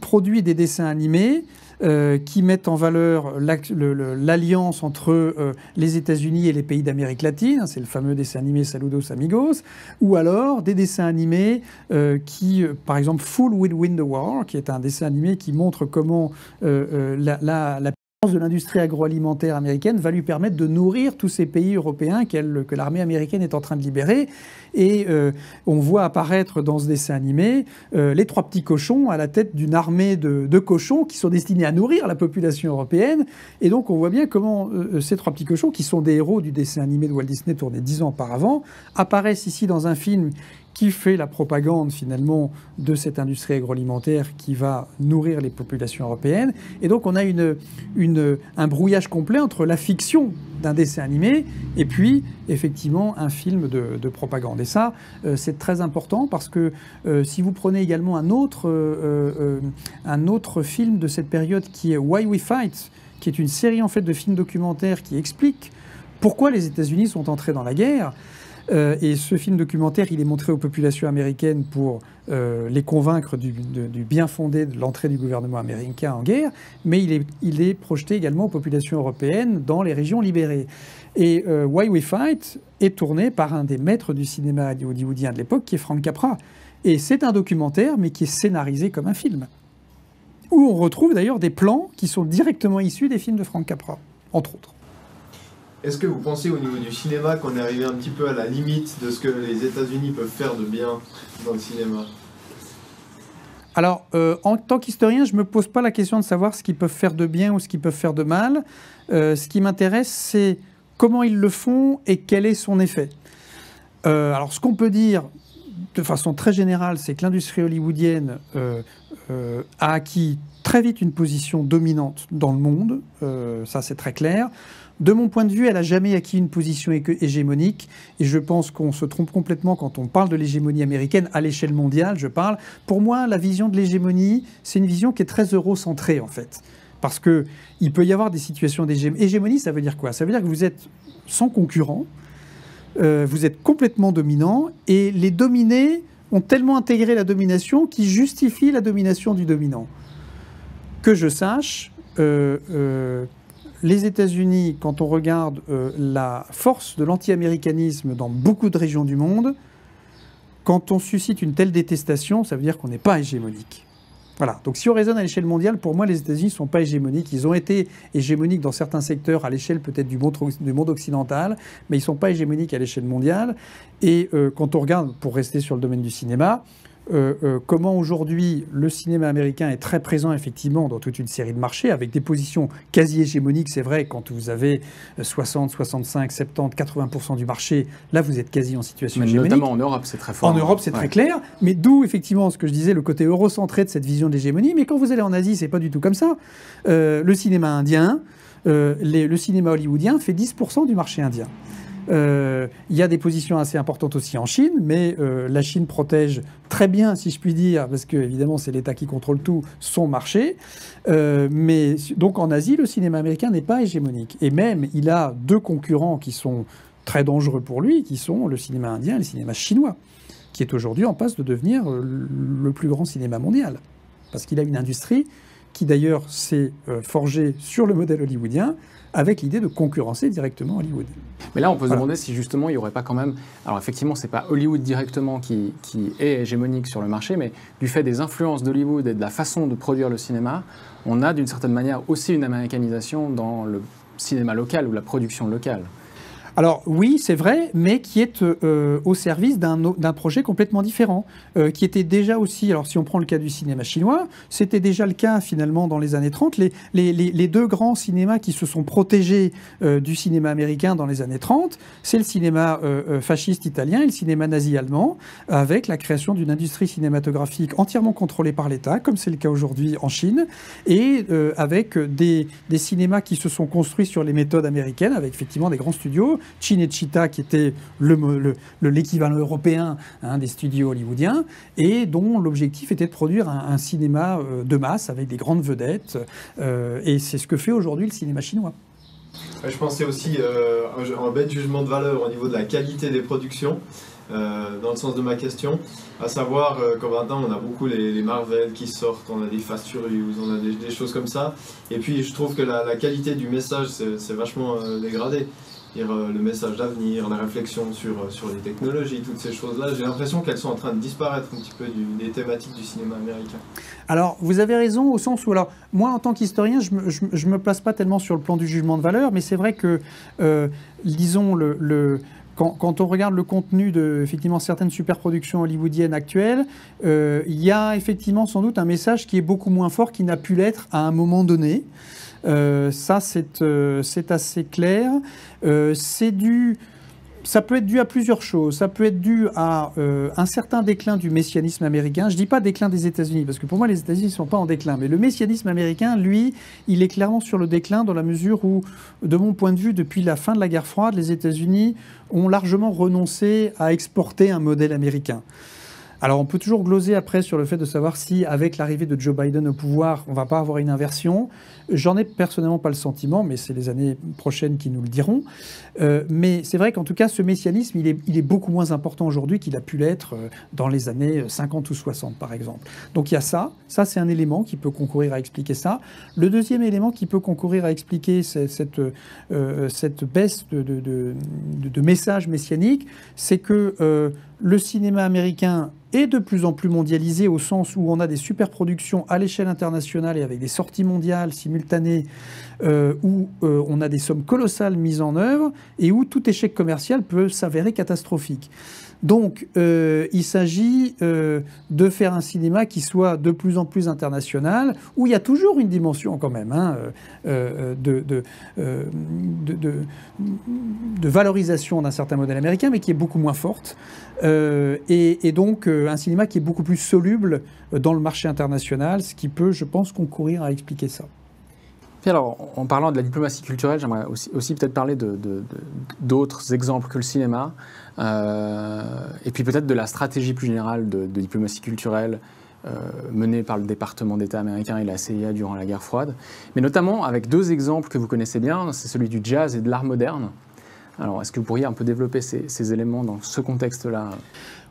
produit des dessins animés euh, qui mettent en valeur l'alliance entre euh, les États-Unis et les pays d'Amérique latine, c'est le fameux dessin animé Saludos Amigos, ou alors des dessins animés euh, qui, par exemple, Full Will Win the War, qui est un dessin animé qui montre comment la, la, la de l'industrie agroalimentaire américaine va lui permettre de nourrir tous ces pays européens que l'armée américaine est en train de libérer. Et euh, on voit apparaître dans ce dessin animé euh, les trois petits cochons à la tête d'une armée de, cochons qui sont destinés à nourrir la population européenne. Et donc on voit bien comment euh, ces trois petits cochons, qui sont des héros du dessin animé de Walt Disney tourné dix ans auparavant, apparaissent ici dans un film qui fait la propagande finalement de cette industrie agroalimentaire qui va nourrir les populations européennes. Et donc on a une, un brouillage complet entre la fiction d'un dessin animé et puis effectivement un film de, propagande. Et ça, euh, c'est très important parce que euh, si vous prenez également un autre, euh, un autre film de cette période qui est Why We Fight, qui est une série en fait de films documentaires qui explique pourquoi les États-Unis sont entrés dans la guerre. Euh, et ce film documentaire, il est montré aux populations américaines pour euh, les convaincre du, bien fondé de l'entrée du gouvernement américain en guerre, mais il est, projeté également aux populations européennes dans les régions libérées. Et euh, Why We Fight est tourné par un des maîtres du cinéma hollywoodien de l'époque, qui est Frank Capra. Et c'est un documentaire, mais qui est scénarisé comme un film. Où on retrouve d'ailleurs des plans qui sont directement issus des films de Frank Capra, entre autres. Est-ce que vous pensez au niveau du cinéma qu'on est arrivé un petit peu à la limite de ce que les États-Unis peuvent faire de bien dans le cinéma? Alors, euh, en tant qu'historien, je ne me pose pas la question de savoir ce qu'ils peuvent faire de bien ou ce qu'ils peuvent faire de mal. Euh, ce qui m'intéresse, c'est comment ils le font et quel est son effet. Euh, alors, ce qu'on peut dire de façon très générale, c'est que l'industrie hollywoodienne a acquis très vite une position dominante dans le monde. ça, c'est très clair. De mon point de vue, elle n'a jamais acquis une position hégémonique. Et je pense qu'on se trompe complètement quand on parle de l'hégémonie américaine à l'échelle mondiale. Je parle. Pour moi, la vision de l'hégémonie, c'est une vision qui est très eurocentrée, en fait. Parce qu'il peut y avoir des situations d'hégémonie. Hégémonie, ça veut dire quoi? Ça veut dire que vous êtes sans concurrent, euh, vous êtes complètement dominant, et les dominés ont tellement intégré la domination qui justifie la domination du dominant. Que je sache, euh, euh, les États-Unis, quand on regarde euh, la force de l'anti-américanisme dans beaucoup de régions du monde, quand on suscite une telle détestation, ça veut dire qu'on n'est pas hégémonique. Voilà. Donc si on raisonne à l'échelle mondiale, pour moi, les États-Unis ne sont pas hégémoniques. Ils ont été hégémoniques dans certains secteurs à l'échelle peut-être du monde, occidental, mais ils ne sont pas hégémoniques à l'échelle mondiale. Et euh, quand on regarde, pour rester sur le domaine du cinéma, euh, euh, comment aujourd'hui le cinéma américain est très présent effectivement dans toute une série de marchés avec des positions quasi hégémoniques, c'est vrai, quand vous avez 60, 65, 70, 80% du marché, là vous êtes quasi en situation hégémonique. Notamment en Europe, c'est très fort. En Europe, c'est très clair, mais d'où effectivement ce que je disais, le côté eurocentré de cette vision d'hégémonie. Mais quand vous allez en Asie, c'est pas du tout comme ça. Euh, le cinéma indien, le cinéma hollywoodien fait 10% du marché indien. Euh, il y a des positions assez importantes aussi en Chine, mais euh, la Chine protège très bien, si je puis dire, parce que évidemment c'est l'État qui contrôle tout, son marché. Euh, mais donc en Asie, le cinéma américain n'est pas hégémonique. Et même, il a deux concurrents qui sont très dangereux pour lui, qui sont le cinéma indien et le cinéma chinois, qui est aujourd'hui en passe de devenir le plus grand cinéma mondial. Parce qu'il a une industrie qui d'ailleurs s'est forgée sur le modèle hollywoodien, avec l'idée de concurrencer directement Hollywood. Mais là, on peut se demander si justement il n'y aurait pas quand même. Alors effectivement, ce n'est pas Hollywood directement qui, qui, est hégémonique sur le marché, mais du fait des influences d'Hollywood et de la façon de produire le cinéma, on a d'une certaine manière aussi une américanisation dans le cinéma local ou la production locale. Alors oui, c'est vrai, mais qui est euh, au service d'un projet complètement différent, euh, qui était déjà aussi, alors si on prend le cas du cinéma chinois, c'était déjà le cas finalement dans les années 30. Les, deux grands cinémas qui se sont protégés euh, du cinéma américain dans les années 30, c'est le cinéma fasciste italien et le cinéma nazi allemand, avec la création d'une industrie cinématographique entièrement contrôlée par l'État, comme c'est le cas aujourd'hui en Chine, et avec des cinémas qui se sont construits sur les méthodes américaines, avec effectivement des grands studios, Cinecittà, qui était l'équivalent le, européen hein, des studios hollywoodiens, et dont l'objectif était de produire un, cinéma de masse avec des grandes vedettes. et c'est ce que fait aujourd'hui le cinéma chinois. Je pensais aussi un, un bête jugement de valeur au niveau de la qualité des productions. Euh, dans le sens de ma question, à savoir euh, qu'en maintenant on a beaucoup les, Marvel qui sortent, on a des Fast Furious, on a des, choses comme ça, et puis je trouve que la, qualité du message c'est vachement euh, dégradé. Le message d'avenir, la réflexion sur, sur les technologies, toutes ces choses-là, j'ai l'impression qu'elles sont en train de disparaître un petit peu des thématiques du cinéma américain. Alors, vous avez raison au sens où, alors, moi en tant qu'historien, je ne me, place pas tellement sur le plan du jugement de valeur, mais c'est vrai que, disons, le quand, on regarde le contenu de effectivement certaines superproductions hollywoodiennes actuelles, euh, il y a effectivement sans doute un message qui est beaucoup moins fort qu'il n'a pu l'être à un moment donné. Euh, ça, euh, c'est assez clair. dû ça peut être dû à plusieurs choses. Ça peut être dû à euh, un certain déclin du messianisme américain. Je ne dis pas déclin des États-Unis, parce que pour moi, les États-Unis ne sont pas en déclin. Mais le messianisme américain, lui, il est clairement sur le déclin dans la mesure où, de mon point de vue, depuis la fin de la guerre froide, les États-Unis ont largement renoncé à exporter un modèle américain. Alors on peut toujours gloser après sur le fait de savoir si avec l'arrivée de Joe Biden au pouvoir, on va pas avoir une inversion. J'en ai personnellement pas le sentiment, mais c'est les années prochaines qui nous le diront. Euh, mais c'est vrai qu'en tout cas, ce messianisme, il est, beaucoup moins important aujourd'hui qu'il a pu l'être euh, dans les années 50 ou 60, par exemple. Donc il y a ça. Ça, c'est un élément qui peut concourir à expliquer ça. Le deuxième élément qui peut concourir à expliquer cette, euh, baisse de messages messianiques, c'est que le cinéma américain est de plus en plus mondialisé au sens où on a des superproductions à l'échelle internationale et avec des sorties mondiales simultanées euh, où euh, on a des sommes colossales mises en œuvre et où tout échec commercial peut s'avérer catastrophique. Donc, euh, il s'agit de faire un cinéma qui soit de plus en plus international, où il y a toujours une dimension quand même hein, de, valorisation d'un certain modèle américain, mais qui est beaucoup moins forte. Et, donc, un cinéma qui est beaucoup plus soluble dans le marché international, ce qui peut, je pense, concourir à expliquer ça. Alors, en parlant de la diplomatie culturelle, j'aimerais aussi, peut-être parler d'autres exemples que le cinéma, euh, et puis peut-être de la stratégie plus générale de, diplomatie culturelle euh, menée par le département d'État américain et la CIA durant la guerre froide, mais notamment avec deux exemples que vous connaissez bien, c'est celui du jazz et de l'art moderne. Alors, est-ce que vous pourriez un peu développer ces, ces éléments dans ce contexte-là?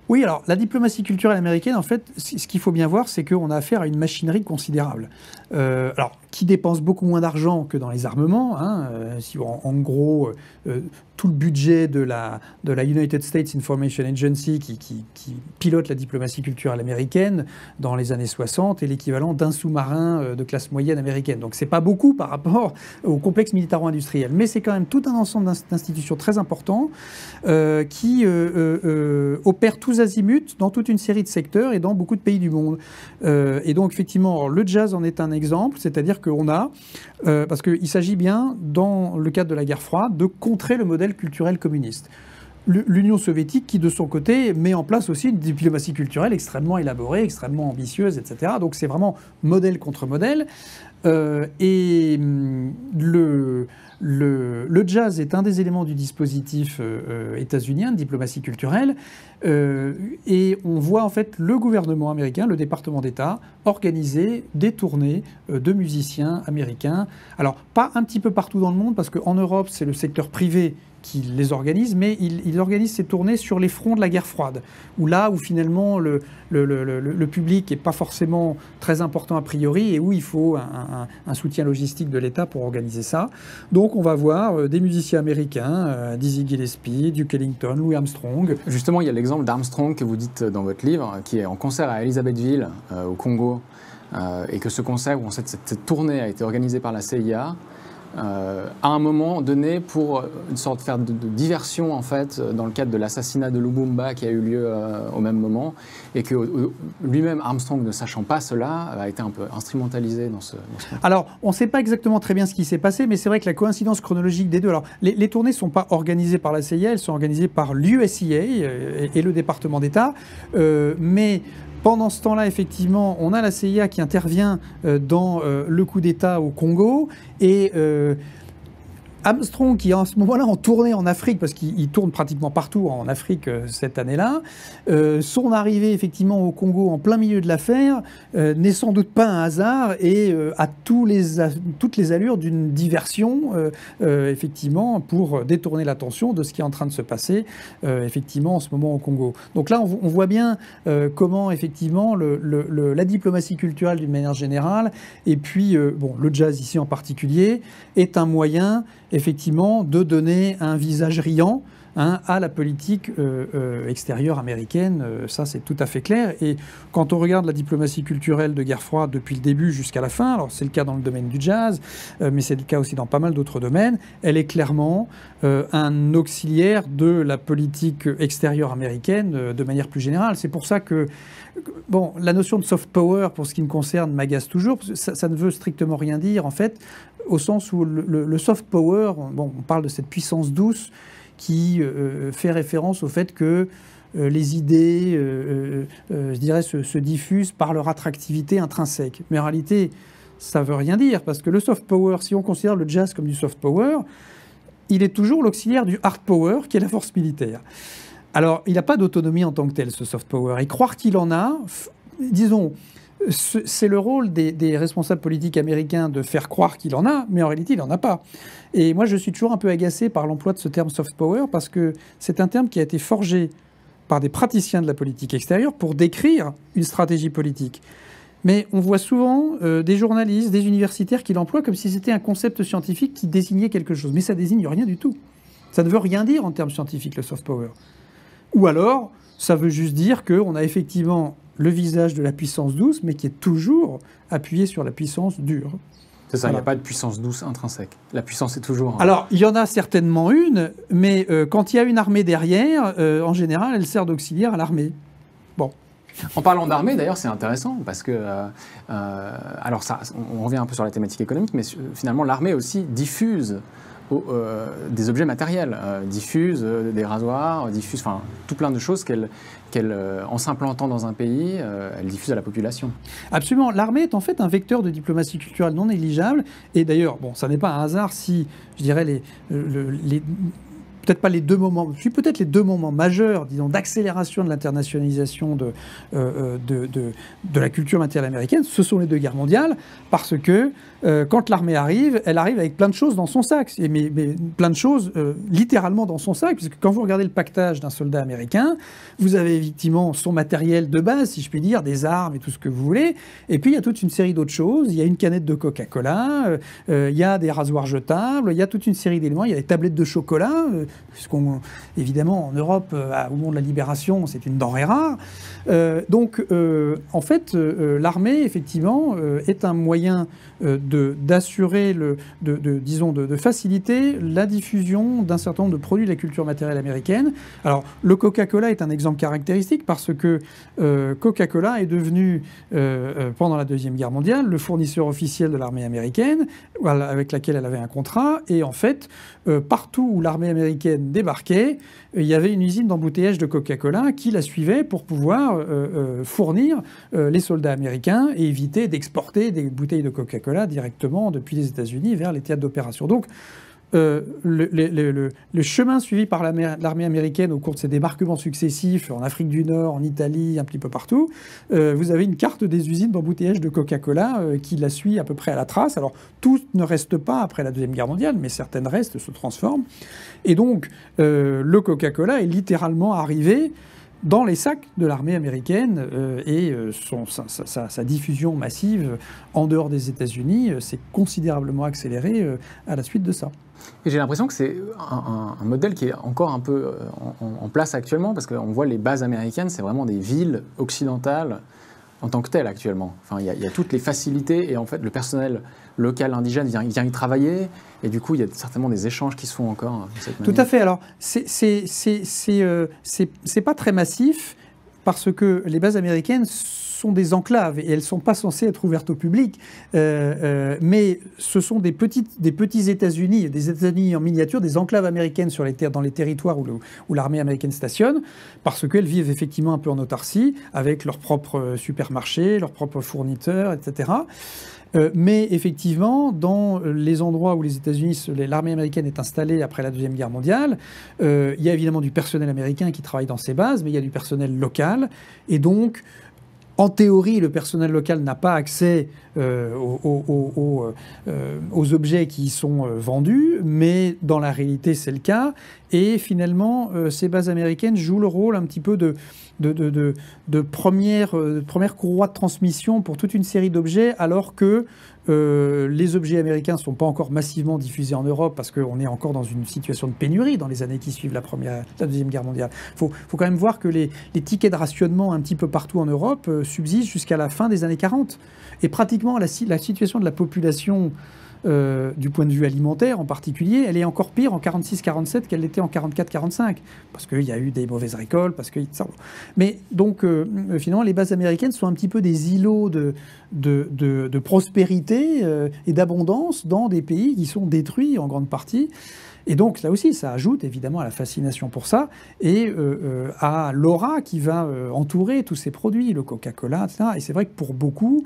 Oui, alors la diplomatie culturelle américaine, en fait, ce qu'il faut bien voir, c'est qu'on a affaire à une machinerie considérable. Euh, alors, qui dépense beaucoup moins d'argent que dans les armements. Hein, euh, si en, gros, euh, tout le budget de la, de la United States Information Agency, qui, qui, pilote la diplomatie culturelle américaine dans les années 60, est l'équivalent d'un sous-marin de classe moyenne américaine. Donc, c'est pas beaucoup par rapport au complexe militaro-industriel, mais c'est quand même tout un ensemble d'institutions très importants qui opèrent tous azimuts dans toute une série de secteurs et dans beaucoup de pays du monde. et donc, effectivement, le jazz en est un c'est-à-dire qu'on a, euh, parce qu'il s'agit bien, dans le cadre de la guerre froide, de contrer le modèle culturel communiste. L'Union soviétique, qui de son côté met en place aussi une diplomatie culturelle extrêmement élaborée, extrêmement ambitieuse, etc. Donc c'est vraiment modèle contre modèle. Euh, et hum, le, jazz est un des éléments du dispositif euh, états-unien de diplomatie culturelle. Euh, et on voit en fait le gouvernement américain, le département d'État, organiser des tournées de musiciens américains. Alors, pas un petit peu partout dans le monde, parce qu'en Europe, c'est le secteur privé qui les organise, mais il, organise ces tournées sur les fronts de la guerre froide, où là où finalement le, public n'est pas forcément très important a priori et où il faut un, soutien logistique de l'État pour organiser ça. Donc on va voir euh, des musiciens américains, euh, Dizzy Gillespie, Duke Ellington, Louis Armstrong. Justement, il y a l'exemple d'Armstrong que vous dites dans votre livre, qui est en concert à Elisabethville, euh, au Congo, et que ce concert, cette, cette tournée a été organisée par la CIA. Euh, à un moment donné pour une sorte de faire diversion en fait dans le cadre de l'assassinat de Lubumba qui a eu lieu euh, au même moment et que euh, lui-même Armstrong ne sachant pas cela a été un peu instrumentalisé dans ce. alors on ne sait pas exactement très bien ce qui s'est passé mais c'est vrai que la coïncidence chronologique des deux alors les, tournées sont pas organisées par la CIA elles sont organisées par l'USIA et, le département d'État mais pendant ce temps-là, effectivement, on a la CIA qui intervient euh, dans euh, le coup d'État au Congo. Et euh, Armstrong, qui est en ce moment-là en tournée en Afrique, parce qu'il tourne pratiquement partout en Afrique euh, cette année-là, euh, son arrivée effectivement au Congo en plein milieu de l'affaire euh, n'est sans doute pas un hasard et a tous les, toutes les allures d'une diversion, effectivement, pour détourner l'attention de ce qui est en train de se passer, effectivement, en ce moment au Congo. Donc là, on, voit bien comment, effectivement, la diplomatie culturelle d'une manière générale, et puis, bon, le jazz ici en particulier, est un moyen effectivement de donner un visage riant hein, à la politique euh, euh, extérieure américaine. Euh, ça, c'est tout à fait clair. Et quand on regarde la diplomatie culturelle de guerre froide depuis le début jusqu'à la fin, alors c'est le cas dans le domaine du jazz, mais c'est le cas aussi dans pas mal d'autres domaines, elle est clairement un auxiliaire de la politique extérieure américaine de manière plus générale. C'est pour ça que Bon, la notion de soft power, pour ce qui me concerne, m'agace toujours. Ça, ne veut strictement rien dire, en fait au sens où le, soft power, bon, on parle de cette puissance douce qui euh, fait référence au fait que euh, les idées, euh, je dirais, se, diffusent par leur attractivité intrinsèque. Mais en réalité, ça ne veut rien dire, parce que le soft power, si on considère le jazz comme du soft power, il est toujours l'auxiliaire du hard power, qui est la force militaire. Alors, il n'a pas d'autonomie en tant que tel, ce soft power. Et croire qu'il en a, disons, c'est le rôle des, responsables politiques américains de faire croire qu'il en a, mais en réalité, il n'en a pas. Et moi, je suis toujours un peu agacé par l'emploi de ce terme soft power parce que c'est un terme qui a été forgé par des praticiens de la politique extérieure pour décrire une stratégie politique. Mais on voit souvent euh, des journalistes, des universitaires qui l'emploient comme si c'était un concept scientifique qui désignait quelque chose. Mais ça désigne rien du tout. Ça ne veut rien dire en termes scientifiques, le soft power. Ou alors, ça veut juste dire qu'on a effectivement le visage de la puissance douce, mais qui est toujours appuyé sur la puissance dure. C'est ça, il n'y a pas de puissance douce intrinsèque. La puissance est toujours. Alors, il y en a certainement une, mais euh, quand il y a une armée derrière, euh, en général, elle sert d'auxiliaire à l'armée. Bon. En parlant d'armée, d'ailleurs, c'est intéressant parce que, euh, alors ça, on revient un peu sur la thématique économique, mais finalement, l'armée aussi diffuse des objets matériels, diffuse des rasoirs, diffuse, enfin, tout plein de choses qu'elle qu'elle, euh, en s'implantant dans un pays, euh, elle diffuse à la population. Absolument. L'armée est en fait un vecteur de diplomatie culturelle non négligeable. Et d'ailleurs, bon, ça n'est pas un hasard si, je dirais, les peut-être pas les deux moments, puis peut-être les deux moments majeurs, disons, d'accélération de l'internationalisation de, euh, de, de, de, la culture matérielle américaine, ce sont les deux guerres mondiales, parce que euh, quand l'armée arrive, elle arrive avec plein de choses dans son sac, mais, mais plein de choses euh, littéralement dans son sac, puisque quand vous regardez le pactage d'un soldat américain, vous avez effectivement son matériel de base, si je puis dire, des armes et tout ce que vous voulez, et puis il y a toute une série d'autres choses, il y a une canette de Coca-Cola, euh, il y a des rasoirs jetables, il y a toute une série d'éléments, il y a des tablettes de chocolat, puisqu'on, évidemment, en Europe, au moment de la libération, c'est une denrée rare. donc, en fait, l'armée, effectivement, est un moyen d'assurer, le, de, disons, de, faciliter la diffusion d'un certain nombre de produits de la culture matérielle américaine. Alors, le Coca-Cola est un exemple caractéristique parce que euh, Coca-Cola est devenu, euh, euh, pendant la Deuxième Guerre mondiale, le fournisseur officiel de l'armée américaine, avec laquelle elle avait un contrat. Et en fait, partout où l'armée américaine débarquait, il y avait une usine d'embouteillage de Coca-Cola qui la suivait pour pouvoir fournir les soldats américains et éviter d'exporter des bouteilles de Coca-Cola directement depuis les États-Unis vers les théâtres d'opération. Donc, euh, le, chemin suivi par l'armée américaine au cours de ses débarquements successifs en Afrique du Nord, en Italie, un petit peu partout, euh, vous avez une carte des usines d'embouteillage de Coca-Cola euh, qui la suit à peu près à la trace. Alors, tout ne reste pas après la Deuxième Guerre mondiale, mais certaines restent, se transforment. Et donc, le Coca-Cola est littéralement arrivé dans les sacs de l'armée américaine et sa, diffusion massive en dehors des États-Unis s'est considérablement accélérée à la suite de ça. Et j'ai l'impression que c'est un, modèle qui est encore un peu en, place actuellement parce qu'on voit les bases américaines, c'est vraiment des villes occidentales en tant que telles actuellement. Enfin, il y, y, a toutes les facilités et en fait le personnel local indigène vient, vient y travailler. Et du coup, il y a certainement des échanges qui se font encore de cette Tout à fait. Alors, c'est euh, pas très massif parce que les bases américaines sont des enclaves et elles ne sont pas censées être ouvertes au public, mais ce sont des, petites, des petits États-Unis, des États-Unis en miniature, des enclaves américaines sur les dans les territoires où, l'armée américaine stationne, parce qu'elles vivent effectivement un peu en autarcie, avec leurs propres supermarchés, leurs propres fournisseurs, etc. Euh, mais effectivement, dans les endroits où les États-Unis, l'armée américaine est installée après la Deuxième Guerre mondiale, euh, il y a évidemment du personnel américain qui travaille dans ces bases, mais il y a du personnel local. Et donc, en théorie, le personnel local n'a pas accès euh, aux, objets qui y sont vendus, mais dans la réalité, c'est le cas. Et finalement, ces bases américaines jouent le rôle un petit peu de, de, première, euh, première, courroie de transmission pour toute une série d'objets, alors que euh, les objets américains ne sont pas encore massivement diffusés en Europe parce qu'on est encore dans une situation de pénurie dans les années qui suivent la, première, la Deuxième Guerre mondiale. Il faut, quand même voir que les, tickets de rationnement un petit peu partout en Europe euh, subsistent jusqu'à la fin des années 40. Et pratiquement la situation de la population euh, du point de vue alimentaire en particulier, elle est encore pire en 46-47 qu'elle l'était en 44-45, parce qu'il y a eu des mauvaises récoltes, parce que... Mais donc, euh, finalement, les bases américaines sont un petit peu des îlots de, de, prospérité euh, et d'abondance dans des pays qui sont détruits en grande partie. Et donc, là aussi, ça ajoute évidemment à la fascination pour ça et à l'aura qui va entourer tous ces produits, le Coca-Cola, etc. Et c'est vrai que pour beaucoup,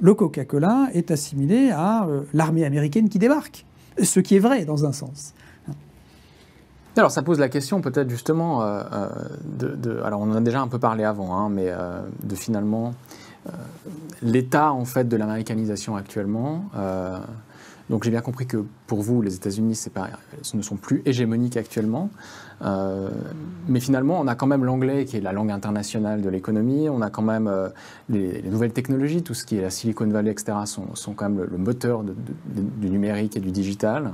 le Coca-Cola est assimilé à euh, l'armée américaine qui débarque. Ce qui est vrai dans un sens. Alors ça pose la question peut-être justement euh, euh, de, Alors on en a déjà un peu parlé avant, hein, mais de finalement l'état en fait de l'américanisation actuellement. donc j'ai bien compris que pour vous, les États-Unis, ce ne sont plus hégémoniques actuellement. Euh, mais finalement, on a quand même l'anglais qui est la langue internationale de l'économie, on a quand même euh, les, nouvelles technologies, tout ce qui est la Silicon Valley, etc., sont, quand même le, moteur du numérique et du digital.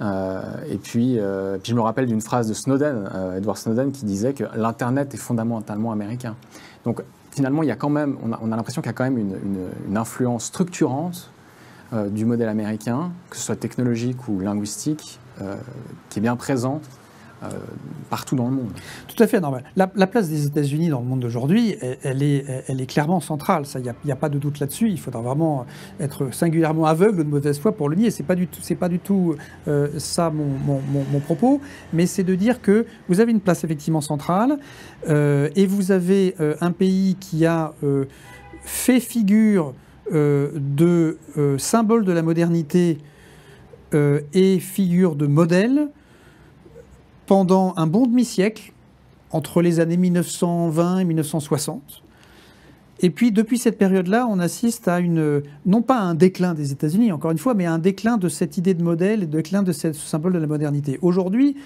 Euh, et puis, je me rappelle d'une phrase de Snowden, Edward Snowden, qui disait que l'Internet est fondamentalement américain. Donc finalement, il y a quand même, on a, l'impression qu'il y a quand même une influence structurante du modèle américain, que ce soit technologique ou linguistique, qui est bien présente euh, partout dans le monde. Tout à fait normal. La, place des États-Unis dans le monde d'aujourd'hui, elle, est, clairement centrale. Il n'y a, pas de doute là-dessus. Il faudra vraiment être singulièrement aveugle de mauvaise foi pour le nier. Tout, c'est pas du tout euh, ça mon, mon, propos, mais c'est de dire que vous avez une place effectivement centrale euh, et vous avez un pays qui a fait figure de symbole de la modernité et figure de modèle pendant un bon demi-siècle, entre les années 1920 et 1960. Et puis, depuis cette période-là, on assiste à une, non pas à un déclin des États-Unis, encore une fois, mais à un déclin de cette idée de modèle et déclin de ce symbole de la modernité. Aujourd'hui,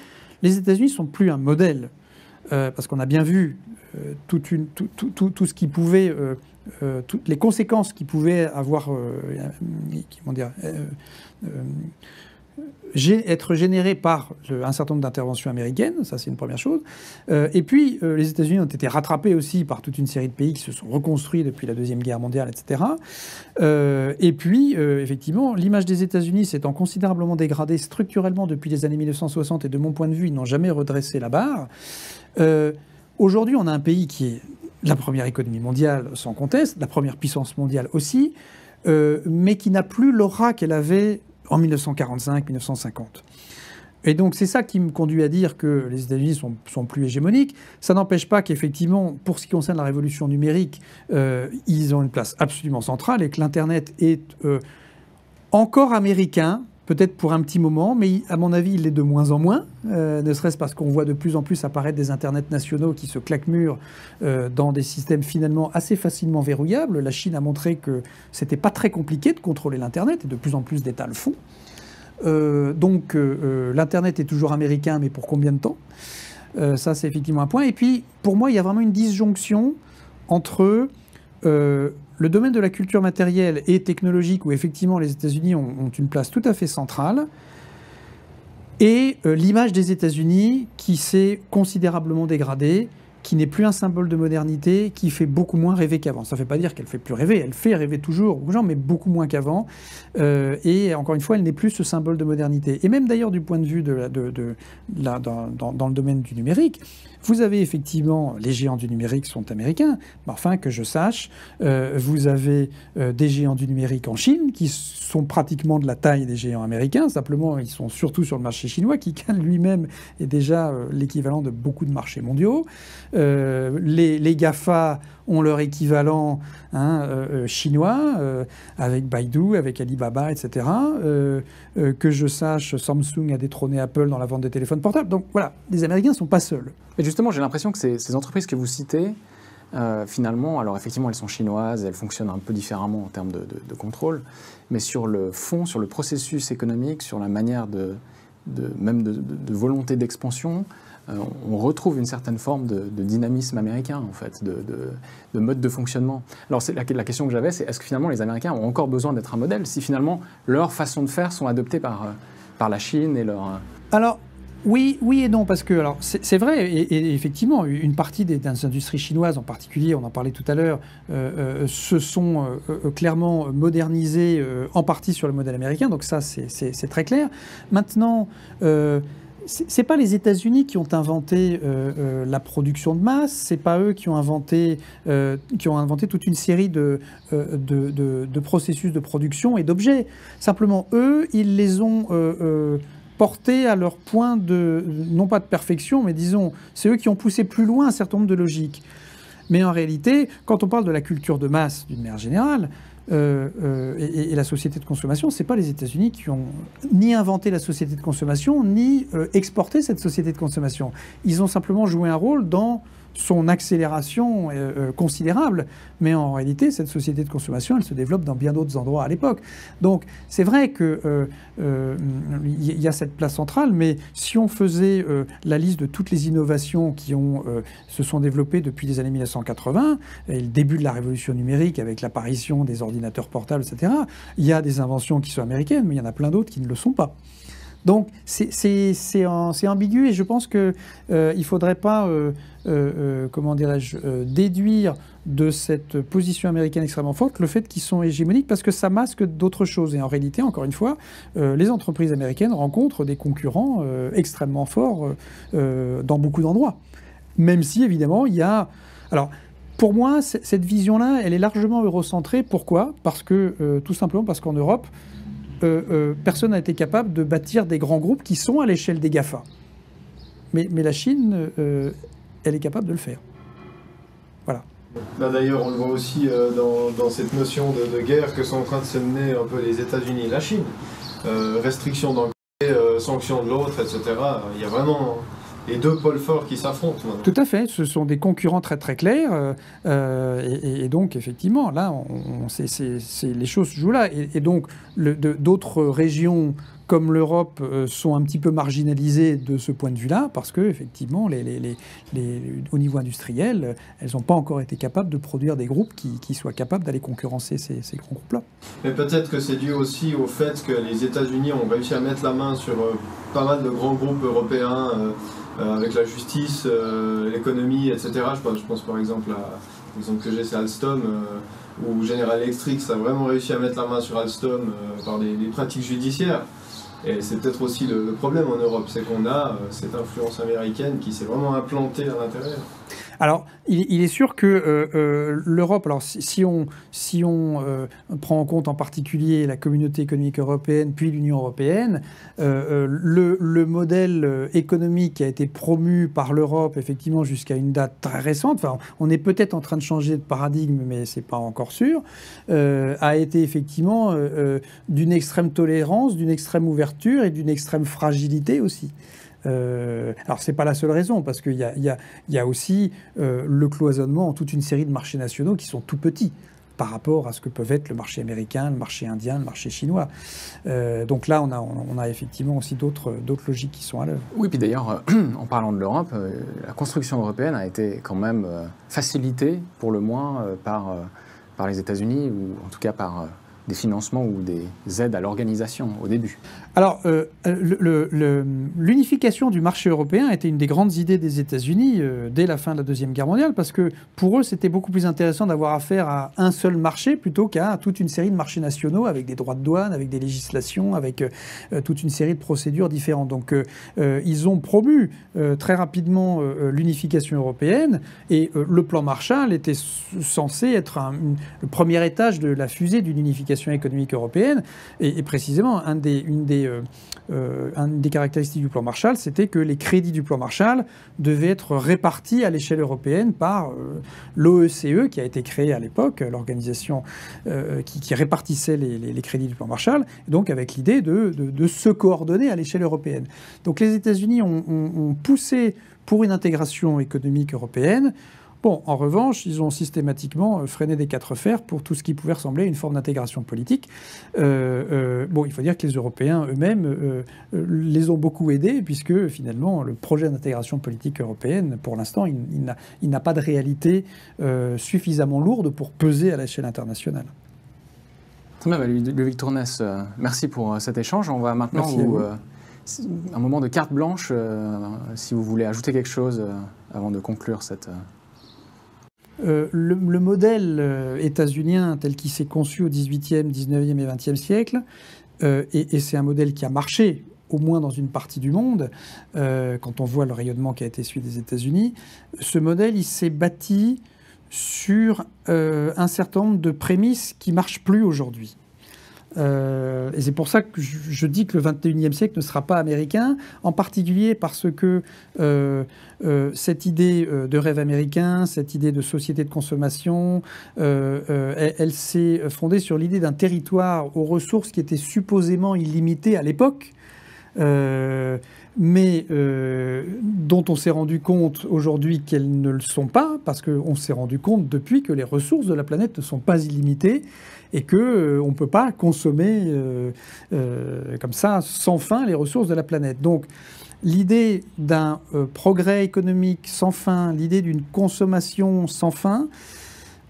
les États-Unis ne sont plus un modèle, euh, parce qu'on a bien vu euh, tout, tout, ce qui pouvait, euh, toutes les conséquences qui pouvaient avoir, comment dire, être généré par un certain nombre d'interventions américaines, ça c'est une première chose. Euh, et puis euh, les États-Unis ont été rattrapés aussi par toute une série de pays qui se sont reconstruits depuis la Deuxième Guerre mondiale, etc. Euh, et puis effectivement, l'image des États-Unis s'étant considérablement dégradée structurellement depuis les années 1960, et de mon point de vue, ils n'ont jamais redressé la barre. Aujourd'hui, on a un pays qui est la première économie mondiale sans conteste, la première puissance mondiale aussi, mais qui n'a plus l'aura qu'elle avait en 1945-1950. Et donc c'est ça qui me conduit à dire que les États-Unis sont, plus hégémoniques. Ça n'empêche pas qu'effectivement, pour ce qui concerne la révolution numérique, euh, ils ont une place absolument centrale et que l'Internet est euh, encore américain, peut-être pour un petit moment, mais à mon avis, il l'est de moins en moins, euh, ne serait-ce parce qu'on voit de plus en plus apparaître des Internets nationaux qui se claquent mûrs dans des systèmes finalement assez facilement verrouillables. La Chine a montré que c'était pas très compliqué de contrôler l'Internet, et de plus en plus d'États le font. Euh, donc euh, l'Internet est toujours américain, mais pour combien de temps? Euh, Ça, c'est effectivement un point. Et puis, pour moi, il y a vraiment une disjonction entre le domaine de la culture matérielle et technologique, où effectivement les États-Unis ont, une place tout à fait centrale, et l'image des États-Unis qui s'est considérablement dégradée qui n'est plus un symbole de modernité, qui fait beaucoup moins rêver qu'avant. Ça ne veut pas dire qu'elle fait plus rêver, elle fait rêver toujours aux gens, mais beaucoup moins qu'avant. Euh, et encore une fois, elle n'est plus ce symbole de modernité. Et même d'ailleurs du point de vue de, dans, dans, le domaine du numérique, Vous avez effectivement, les géants du numérique sont américains, mais enfin, que je sache, euh, vous avez euh, des géants du numérique en Chine qui sont pratiquement de la taille des géants américains, simplement ils sont surtout sur le marché chinois, qui lui-même est déjà l'équivalent de beaucoup de marchés mondiaux. les GAFA ont leur équivalent hein, euh, euh, chinois, euh, avec Baidu, avec Alibaba, etc. que je sache, Samsung a détrôné Apple dans la vente des téléphones portables. Donc voilà, les Américains ne sont pas seuls. Mais justement, j'ai l'impression que ces, entreprises que vous citez, finalement, alors effectivement, elles sont chinoises, elles fonctionnent un peu différemment en termes de, contrôle, mais sur le fond, sur le processus économique, sur la manière de, même de volonté d'expansion, on retrouve une certaine forme de, dynamisme américain, en fait, de, mode de fonctionnement. Alors la, la question que j'avais, c'est est-ce que finalement les Américains ont encore besoin d'être un modèle si finalement leurs façons de faire sont adoptées par, euh, par la Chine et leur... Euh, alors, oui, oui et non, parce que alors c'est vrai, et, effectivement, une partie des, industries chinoises en particulier, on en parlait tout à l'heure, se sont clairement modernisées en partie sur le modèle américain, donc ça c'est très clair. Maintenant, c'est pas les États-Unis qui ont inventé euh, euh, la production de masse, c'est pas eux qui ont inventé, euh, qui ont inventé toute une série de, de, processus de production et d'objets. Simplement, eux, ils les ont portés à leur point de, non pas de perfection, mais disons, c'est eux qui ont poussé plus loin un certain nombre de logiques. Mais en réalité, quand on parle de la culture de masse d'une manière générale, euh, euh, et, la société de consommation, c'est pas les États-Unis qui ont ni inventé la société de consommation, ni euh, exporté cette société de consommation. Ils ont simplement joué un rôle dans son accélération euh, euh, considérable, mais en réalité, cette société de consommation, elle se développe dans bien d'autres endroits à l'époque. Donc, c'est vrai qu'il euh, y a cette place centrale, mais si on faisait la liste de toutes les innovations qui ont, se sont développées depuis les années 1980, et le début de la révolution numérique avec l'apparition des ordinateurs portables, etc., il y a des inventions qui sont américaines, mais il y en a plein d'autres qui ne le sont pas. Donc c'est ambigu et je pense qu'il euh, ne faudrait pas, euh, euh, comment dirais-je, déduire de cette position américaine extrêmement forte le fait qu'ils sont hégémoniques parce que ça masque d'autres choses. Et en réalité, encore une fois, les entreprises américaines rencontrent des concurrents extrêmement forts dans beaucoup d'endroits. Même si, évidemment, il y a... Alors, pour moi, cette vision-là, elle est largement eurocentrée. Pourquoi? Parce que, tout simplement parce qu'en Europe, personne n'a été capable de bâtir des grands groupes qui sont à l'échelle des GAFA. Mais, la Chine, euh, elle est capable de le faire. Voilà. D'ailleurs, on le voit aussi dans, cette notion de, guerre que sont en train de se mener un peu les États-Unis et la Chine. restrictions d'un côté, sanctions de l'autre, etc. Il y a vraiment deux pôles forts qui s'affrontent. Tout à fait, ce sont des concurrents très très clairs. Euh, euh, et, donc effectivement, là, on, les choses se jouent là. Et, donc d'autres régions comme l'Europe euh, sont un petit peu marginalisées de ce point de vue-là, parce que effectivement, les, au niveau industriel, elles n'ont pas encore été capables de produire des groupes qui, soient capables d'aller concurrencer ces, grands groupes-là. Mais peut-être que c'est dû aussi au fait que les États-Unis ont réussi à mettre la main sur pas mal de grands groupes européens. Euh, avec la justice, euh, l'économie, etc. Je pense, par exemple à l'exemple que j'ai, c'est Alstom, euh, où General Electric a vraiment réussi à mettre la main sur Alstom par des, pratiques judiciaires. Et c'est peut-être aussi le, problème en Europe, c'est qu'on a cette influence américaine qui s'est vraiment implantée à l'intérieur. Alors, il, est sûr que euh, euh, l'Europe, alors si, on, euh, prend en compte en particulier la communauté économique européenne, puis l'Union européenne, le, modèle économique qui a été promu par l'Europe, effectivement, jusqu'à une date très récente, on est peut-être en train de changer de paradigme, mais c'est pas encore sûr, a été effectivement d'une extrême tolérance, d'une extrême ouverture et d'une extrême fragilité aussi. Euh, alors, ce n'est pas la seule raison, parce qu'il y, a, aussi euh, le cloisonnement en toute une série de marchés nationaux qui sont tout petits par rapport à ce que peuvent être le marché américain, le marché indien, le marché chinois. Euh, donc là, on a, effectivement aussi d'autres logiques qui sont à l'œuvre. Oui, puis d'ailleurs, en parlant de l'Europe, la construction européenne a été quand même facilitée, pour le moins, par les États-Unis, ou en tout cas par des financements ou des aides à l'organisation au début. Alors, euh, l'unification du marché européen était une des grandes idées des États-Unis euh, dès la fin de la Deuxième Guerre mondiale, parce que pour eux, c'était beaucoup plus intéressant d'avoir affaire à un seul marché plutôt qu'à toute une série de marchés nationaux avec des droits de douane, avec des législations, avec euh, toute une série de procédures différentes. Donc, ils ont promu très rapidement l'unification européenne et le plan Marshall était censé être le premier étage de la fusée d'une unification économique européenne. Et, précisément, une des euh, euh, une des caractéristiques du plan Marshall, c'était que les crédits du plan Marshall devaient être répartis à l'échelle européenne par euh, l'OECE, e, qui a été créée à l'époque, l'organisation qui, répartissait les, crédits du plan Marshall, donc avec l'idée de, se coordonner à l'échelle européenne. Donc les États-Unis ont poussé pour une intégration économique européenne. Bon, en revanche, ils ont systématiquement euh, freiné des quatre fers pour tout ce qui pouvait ressembler à une forme d'intégration politique. Euh, euh, bon, il faut dire que les Européens eux-mêmes les ont beaucoup aidés, puisque finalement, le projet d'intégration politique européenne, pour l'instant, il, n'a pas de réalité suffisamment lourde pour peser à l'échelle internationale. Très bien, bah, Ludovic Tournès, merci pour cet échange. On va maintenant un moment de carte blanche, si vous voulez ajouter quelque chose avant de conclure cette. Euh, le, modèle euh, états-unien tel qu'il s'est conçu au XVIIIe, XIXe et XXe siècle, euh, et, c'est un modèle qui a marché au moins dans une partie du monde, quand on voit le rayonnement qui a été celui des États-Unis, ce modèle, il s'est bâti sur un certain nombre de prémices qui marchent plus aujourd'hui. Euh, et c'est pour ça que je, dis que le 21e siècle ne sera pas américain, en particulier parce que euh, euh, cette idée de rêve américain, cette idée de société de consommation, elle, s'est fondée sur l'idée d'un territoire aux ressources qui étaient supposément illimitées à l'époque. mais dont on s'est rendu compte aujourd'hui qu'elles ne le sont pas, parce qu'on s'est rendu compte depuis que les ressources de la planète ne sont pas illimitées et qu'on euh, ne peut pas consommer euh, euh, comme ça sans fin les ressources de la planète. Donc l'idée d'un progrès économique sans fin, l'idée d'une consommation sans fin,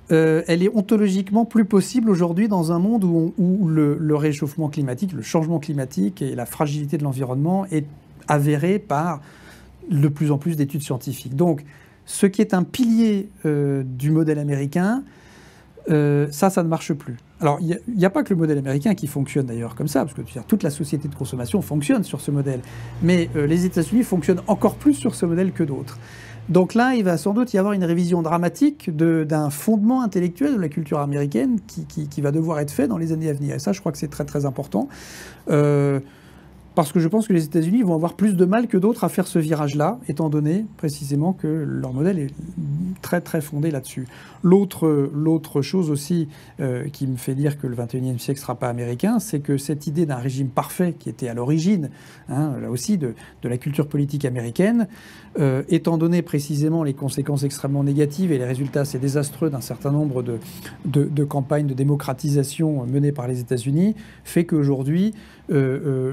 elle est ontologiquement plus possible aujourd'hui dans un monde où, le, réchauffement climatique, le changement climatique et la fragilité de l'environnement est avéré par de plus en plus d'études scientifiques. Donc, ce qui est un pilier du modèle américain, ça, ça ne marche plus. Alors, il n'y a, pas que le modèle américain qui fonctionne d'ailleurs comme ça, parce que toute la société de consommation fonctionne sur ce modèle. Mais euh, les États-Unis fonctionnent encore plus sur ce modèle que d'autres. Donc là, il va sans doute y avoir une révision dramatique d'un fondement intellectuel de la culture américaine qui, va devoir être fait dans les années à venir. Et ça, je crois que c'est très très important. Euh, parce que je pense que les États-Unis vont avoir plus de mal que d'autres à faire ce virage-là, étant donné précisément que leur modèle est très très fondé là-dessus. L'autre, chose aussi euh, qui me fait dire que le 21e siècle ne sera pas américain, c'est que cette idée d'un régime parfait qui était à l'origine, hein, là aussi, de, la culture politique américaine, euh, étant donné précisément les conséquences extrêmement négatives et les résultats assez désastreux d'un certain nombre de, de, campagnes de démocratisation menées par les États-Unis, fait qu'aujourd'hui, euh,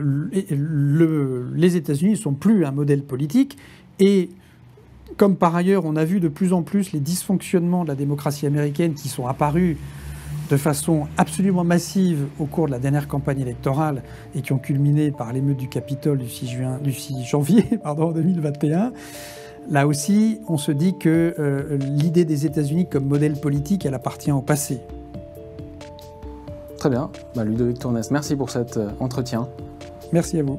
le, les États-Unis ne sont plus un modèle politique. Et comme par ailleurs, on a vu de plus en plus les dysfonctionnements de la démocratie américaine qui sont apparus de façon absolument massive au cours de la dernière campagne électorale et qui ont culminé par l'émeute du Capitole du 6, juin, du 6 janvier pardon, 2021. Là aussi, on se dit que euh, l'idée des États-Unis comme modèle politique, elle appartient au passé. Très bien. Bah, Ludovic Tournès, merci pour cet euh, entretien. Merci à vous.